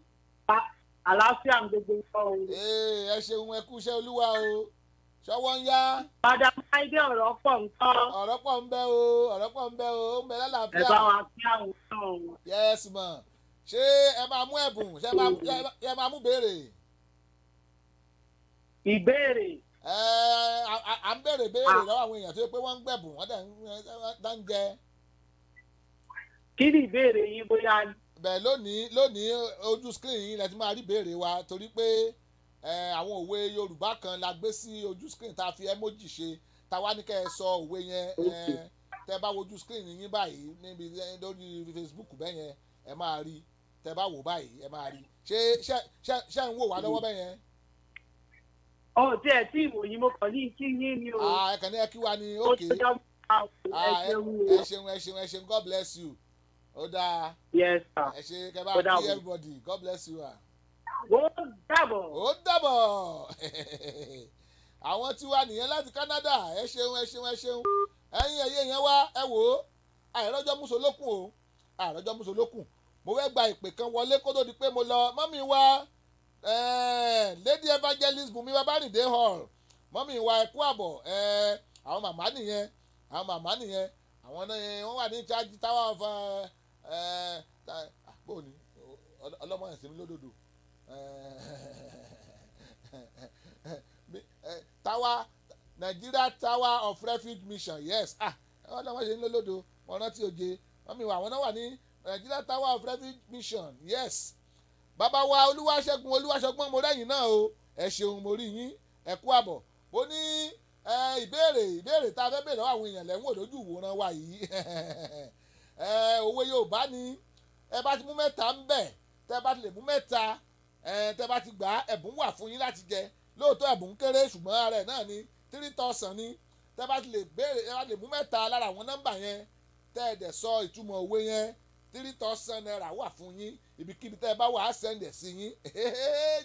[SPEAKER 4] Àlàáfíà ń gbogbo sọ o.
[SPEAKER 1] Ee, ẹ ṣeun ẹ kú iṣẹ́ olúwa o. Ṣọwọ́nyá
[SPEAKER 4] madam aide ọ̀rọ̀ pọ̀ nǹkan
[SPEAKER 1] ọ̀rọ̀ pọ̀ ń bẹ o ọ̀rọ̀ pọ̀ ń bẹ o ó ń bẹ
[SPEAKER 4] ẹ
[SPEAKER 1] lálàáfíà
[SPEAKER 4] bá wa kí àwọn náà
[SPEAKER 1] yes mọ̀ ṣé ẹ máa mú ẹ̀bùn? Ṣé ẹ máa ẹ mú béèrè?
[SPEAKER 4] Ìbéèrè.
[SPEAKER 1] ẹ à- à ń béèrè béèrè lọ́wọ́ àwọn èèyàn tó yẹ pé wọ́n ń gbẹ̀bùn wọ́n dẹ̀ ń jẹ.
[SPEAKER 4] Kí ni ìbéèrè yín bóyá?
[SPEAKER 1] Bẹ́ẹ̀ lónìí lónìí ojú screen yìí lẹ ti máa rí béèrè wa torí pé ẹ, àwọn òwe yorùbá kan la gbé sí ojú screen tá a fi emoji ṣe. Táwa ní kẹ́ ẹ sọ òwe yẹn ẹ, tẹ́ bá wojú screen yín báyìí níbi lórí facebook bẹ́ẹ̀ yẹn ẹ máa rí. Tẹ́ bá wò báyìí ẹ máa rí. Ṣé ṣé ṣé ń wò wá lọ́wọ́ bẹ́ẹ̀ yẹn
[SPEAKER 4] ọ tí ẹ tí ìwòyìn mo kàn ní kí yín ni o.
[SPEAKER 1] Ah, ẹ kàn ní ẹ kí
[SPEAKER 4] jọ bá o ẹ ṣeun
[SPEAKER 1] ẹ ṣeun ẹ ṣeun god bless you ó dáa
[SPEAKER 4] yes sir.
[SPEAKER 1] ẹ ṣe kẹ́ bá kí everybody god bless you. Ah.
[SPEAKER 4] ó dàbọ̀.
[SPEAKER 1] ó dàbọ̀ <laughs> àwọn tiwa nìyẹn láti Canada ẹ ṣeun ẹ ṣeun ẹ ṣeun ẹ̀yin ẹ̀yẹ yẹn wá ẹ wò ó àìrọ́jọ́ mùsùlùkùn o àìrọ́jọ́ mùsùlùkùn mo fẹ́ gba ìpè kan wọlé kó tó di pé mo lọ mọ́mí wa lady evangelist bùnmi babárìndé hall. Mọ́mí wa ẹ kú àbọ̀. Eh, àwọn màmá nìyẹn àwọn màmá nìyẹn. Àwọn náà eh, wọ́n wà ní eh, ta- ah, bóòní ọlọ́- ọlọ́mọ ẹ̀sìn mi lódòdó <laughs> eh, tower nigeria tower of refuge mission yes. Ah ọlọ́mọ ṣe ń lólódo mo rántí oje mi wà àwọn náà wà ní nigeria tower of refuge mission yes bàbá wa olúwaṣẹ́gun olúwaṣọgbọ́n mo rẹ́yìn náà o. Ẹ ṣeun mo rí yín. Ẹ kú àbọ̀. Ó ní ìbéèrè ìbéèrè tá a fẹ́ béèrè àwọn èèyàn lẹ́wọ̀n lójú ìwòran wa yìí. <laughs> Òwe yorùbá ni ẹ bá ti mú mẹ́ta ń bẹ̀ tẹ́ bá ti lè mú mẹ́ta tẹ́ bá ti gbà ẹ̀bùn wà fún yín láti jẹ. Lóòótọ́ ẹ̀bùn kéré ṣùgbọ́n ara ẹ̀ náà ni three thousand ni. Tẹ́ bá ti lè mú mẹ́ta lára àwọn nọ́mbà yẹn tẹ́ ẹ̀ dẹ̀ sọ ìtumọ̀ òwe yẹn three thousand naira wà fún yín. Ibikíbi tẹ́ ẹ bá wà á sẹ́ndẹ̀ sí yín.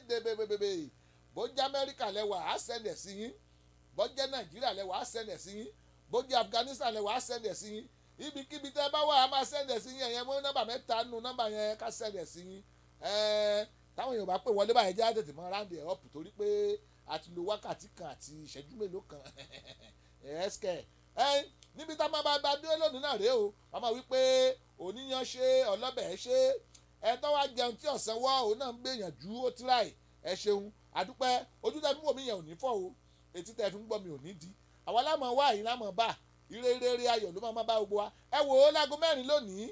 [SPEAKER 1] Débébébébé bójá amẹ́ríkà lẹ́wà á sẹ́ndẹ̀ sí yín. Bójá nàìjíríà lẹ́wà á sẹ́ndẹ̀ sí yín. Bójá afghanistan lẹ́wà á sẹ́ndẹ̀ sí yín. Ibikíbi tẹ́ ẹ bá wà á máa sẹ́ndẹ̀ sí yín. Ẹ̀yẹn mú nọ́mbà mẹ́ta nù nọ́mbà yẹn ká sẹ́ndẹ̀ sí yín. Ẹ̀ẹ́ táwọn èèyàn pè wọlé báyìí jẹ́ àtètè mọ́ round it up torí pé a ti lo wákàtí kan àti ìṣẹ́jú mélòó kan. <laughs> Ẹ̀ẹ́sìkẹ̀ ẹ̀ níbi tá a máa bá dúró lónìí náà rèé o. Wọ́n máa wí pé oníyan ṣe ọlọ́bẹ̀ ṣe. Ẹ tó wá jẹun tí ọ̀sán wọ́ òun náà ń gbìyànjú ó tíráì ẹ ṣeun. Àdúpẹ́ ojú tẹ́ fi ń wò mí yẹn ò ní fọ́ o. Etí tẹ́ fi ń gbọ́ mi ò ní di. Àwa lámọ̀ wá yìí lámọ̀ bá. Ire ayọ̀ ló máa má bá gbogbo wa. Ẹ wò ó láago mẹ́rin lónìí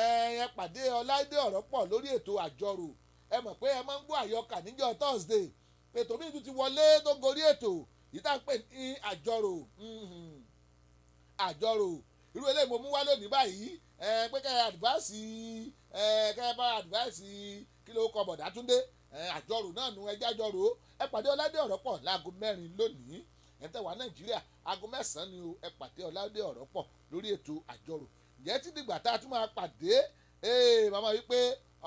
[SPEAKER 1] ẹ ẹ pàdé ọláìdé ọ̀rọ̀ pọ̀ lórí ètò àjọrò. Ẹ mọ̀ pé ẹ máa ń gbọ́ àyọkà níjọ́ thursday. Ètò mi ti wọlé tó gorí ètò. Yìí tá à ń pè ní àjọrò. Mhm. àjọrò. Irú eléyìí mo mú wá lónìí báyìí pé kẹ́ ẹ kẹ́ bá àdìváàsì kí ló kọ bọ̀dá túndé. Àjọrò náà nu ẹjẹ́ àjọrò. Ẹ pàdé ọládé ọ̀rọ̀ pọ̀ láago mẹ́rin lónìí. Ẹ tẹ́ wá nàìjíríà aago mẹ́sàn-án ni o. Ẹ pàdé ọládé ọ̀rọ̀ pọ̀ lórí ètò àjọrò. Ǹjẹ́ tí dìgbà tá a tún máa pàdé ee màmá wípé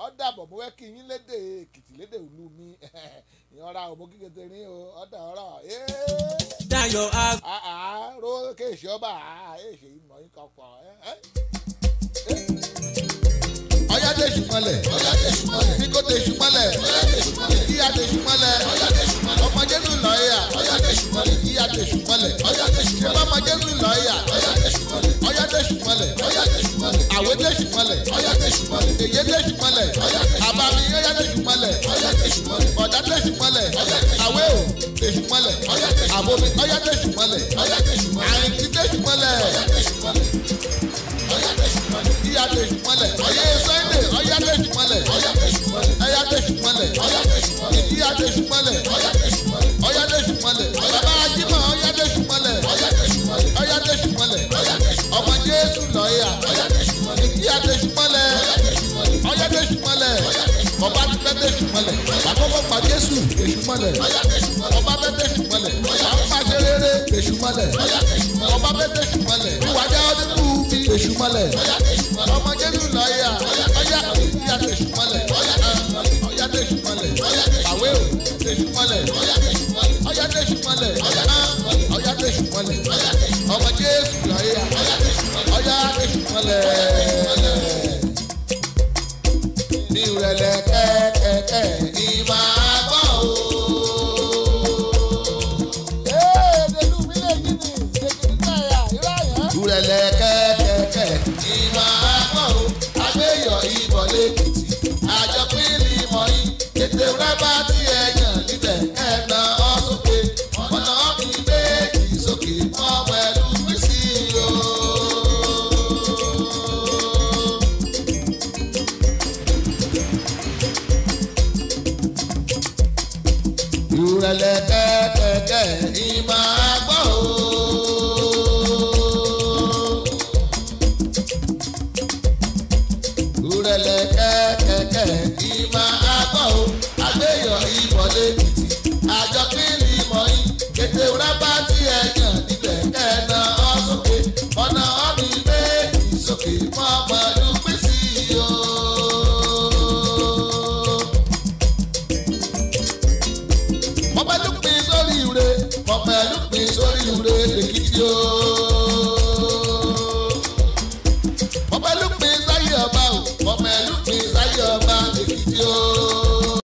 [SPEAKER 1] ọ̀dàbọ̀ mo fẹ́ kí yín lédè èkìtì lédè òlu mi. <laughs> Ìyọ̀nra òmò kíkẹ́tẹ́ ní o ọ̀dà ọ̀rọ̀ ee
[SPEAKER 7] Dayọ̀
[SPEAKER 1] àá ro kéèṣì ọba èṣè ìmọ̀ yín kankan ẹ
[SPEAKER 2] ọyá dé ṣùmọ̀lẹ̀ kíkó dé ṣùmọ̀lẹ̀ kíyà dé ṣùmọ̀lẹ̀ ọmọ jésù lọ́ọ̀yà kíyà dé ṣùmọ̀lẹ̀ ṣé ọmọ jésù lọ́ọ̀yà ọyá dé ṣùmọ̀lẹ̀ àwẹ̀ dé ṣùmọ̀lẹ̀ èyí dé ṣùmọ̀lẹ̀ àbàmì ọyá dé ṣùmọ̀lẹ̀ ọ̀dà dé ṣùmọ̀lẹ̀ àwẹ̀ ò dé ṣùmọ̀lẹ̀ àbomi ọyá dé ṣùmọ̀lẹ̀ àrìntí èṣùmọ̀lẹ̀ ọba fẹ́ dé ṣùmọ̀lẹ̀ àpàṣẹ rere èṣùmọ̀lẹ̀ ọba fẹ́ dé ṣùmọ̀lẹ̀ ìwájà ọdún kú bí èṣùmọ̀lẹ̀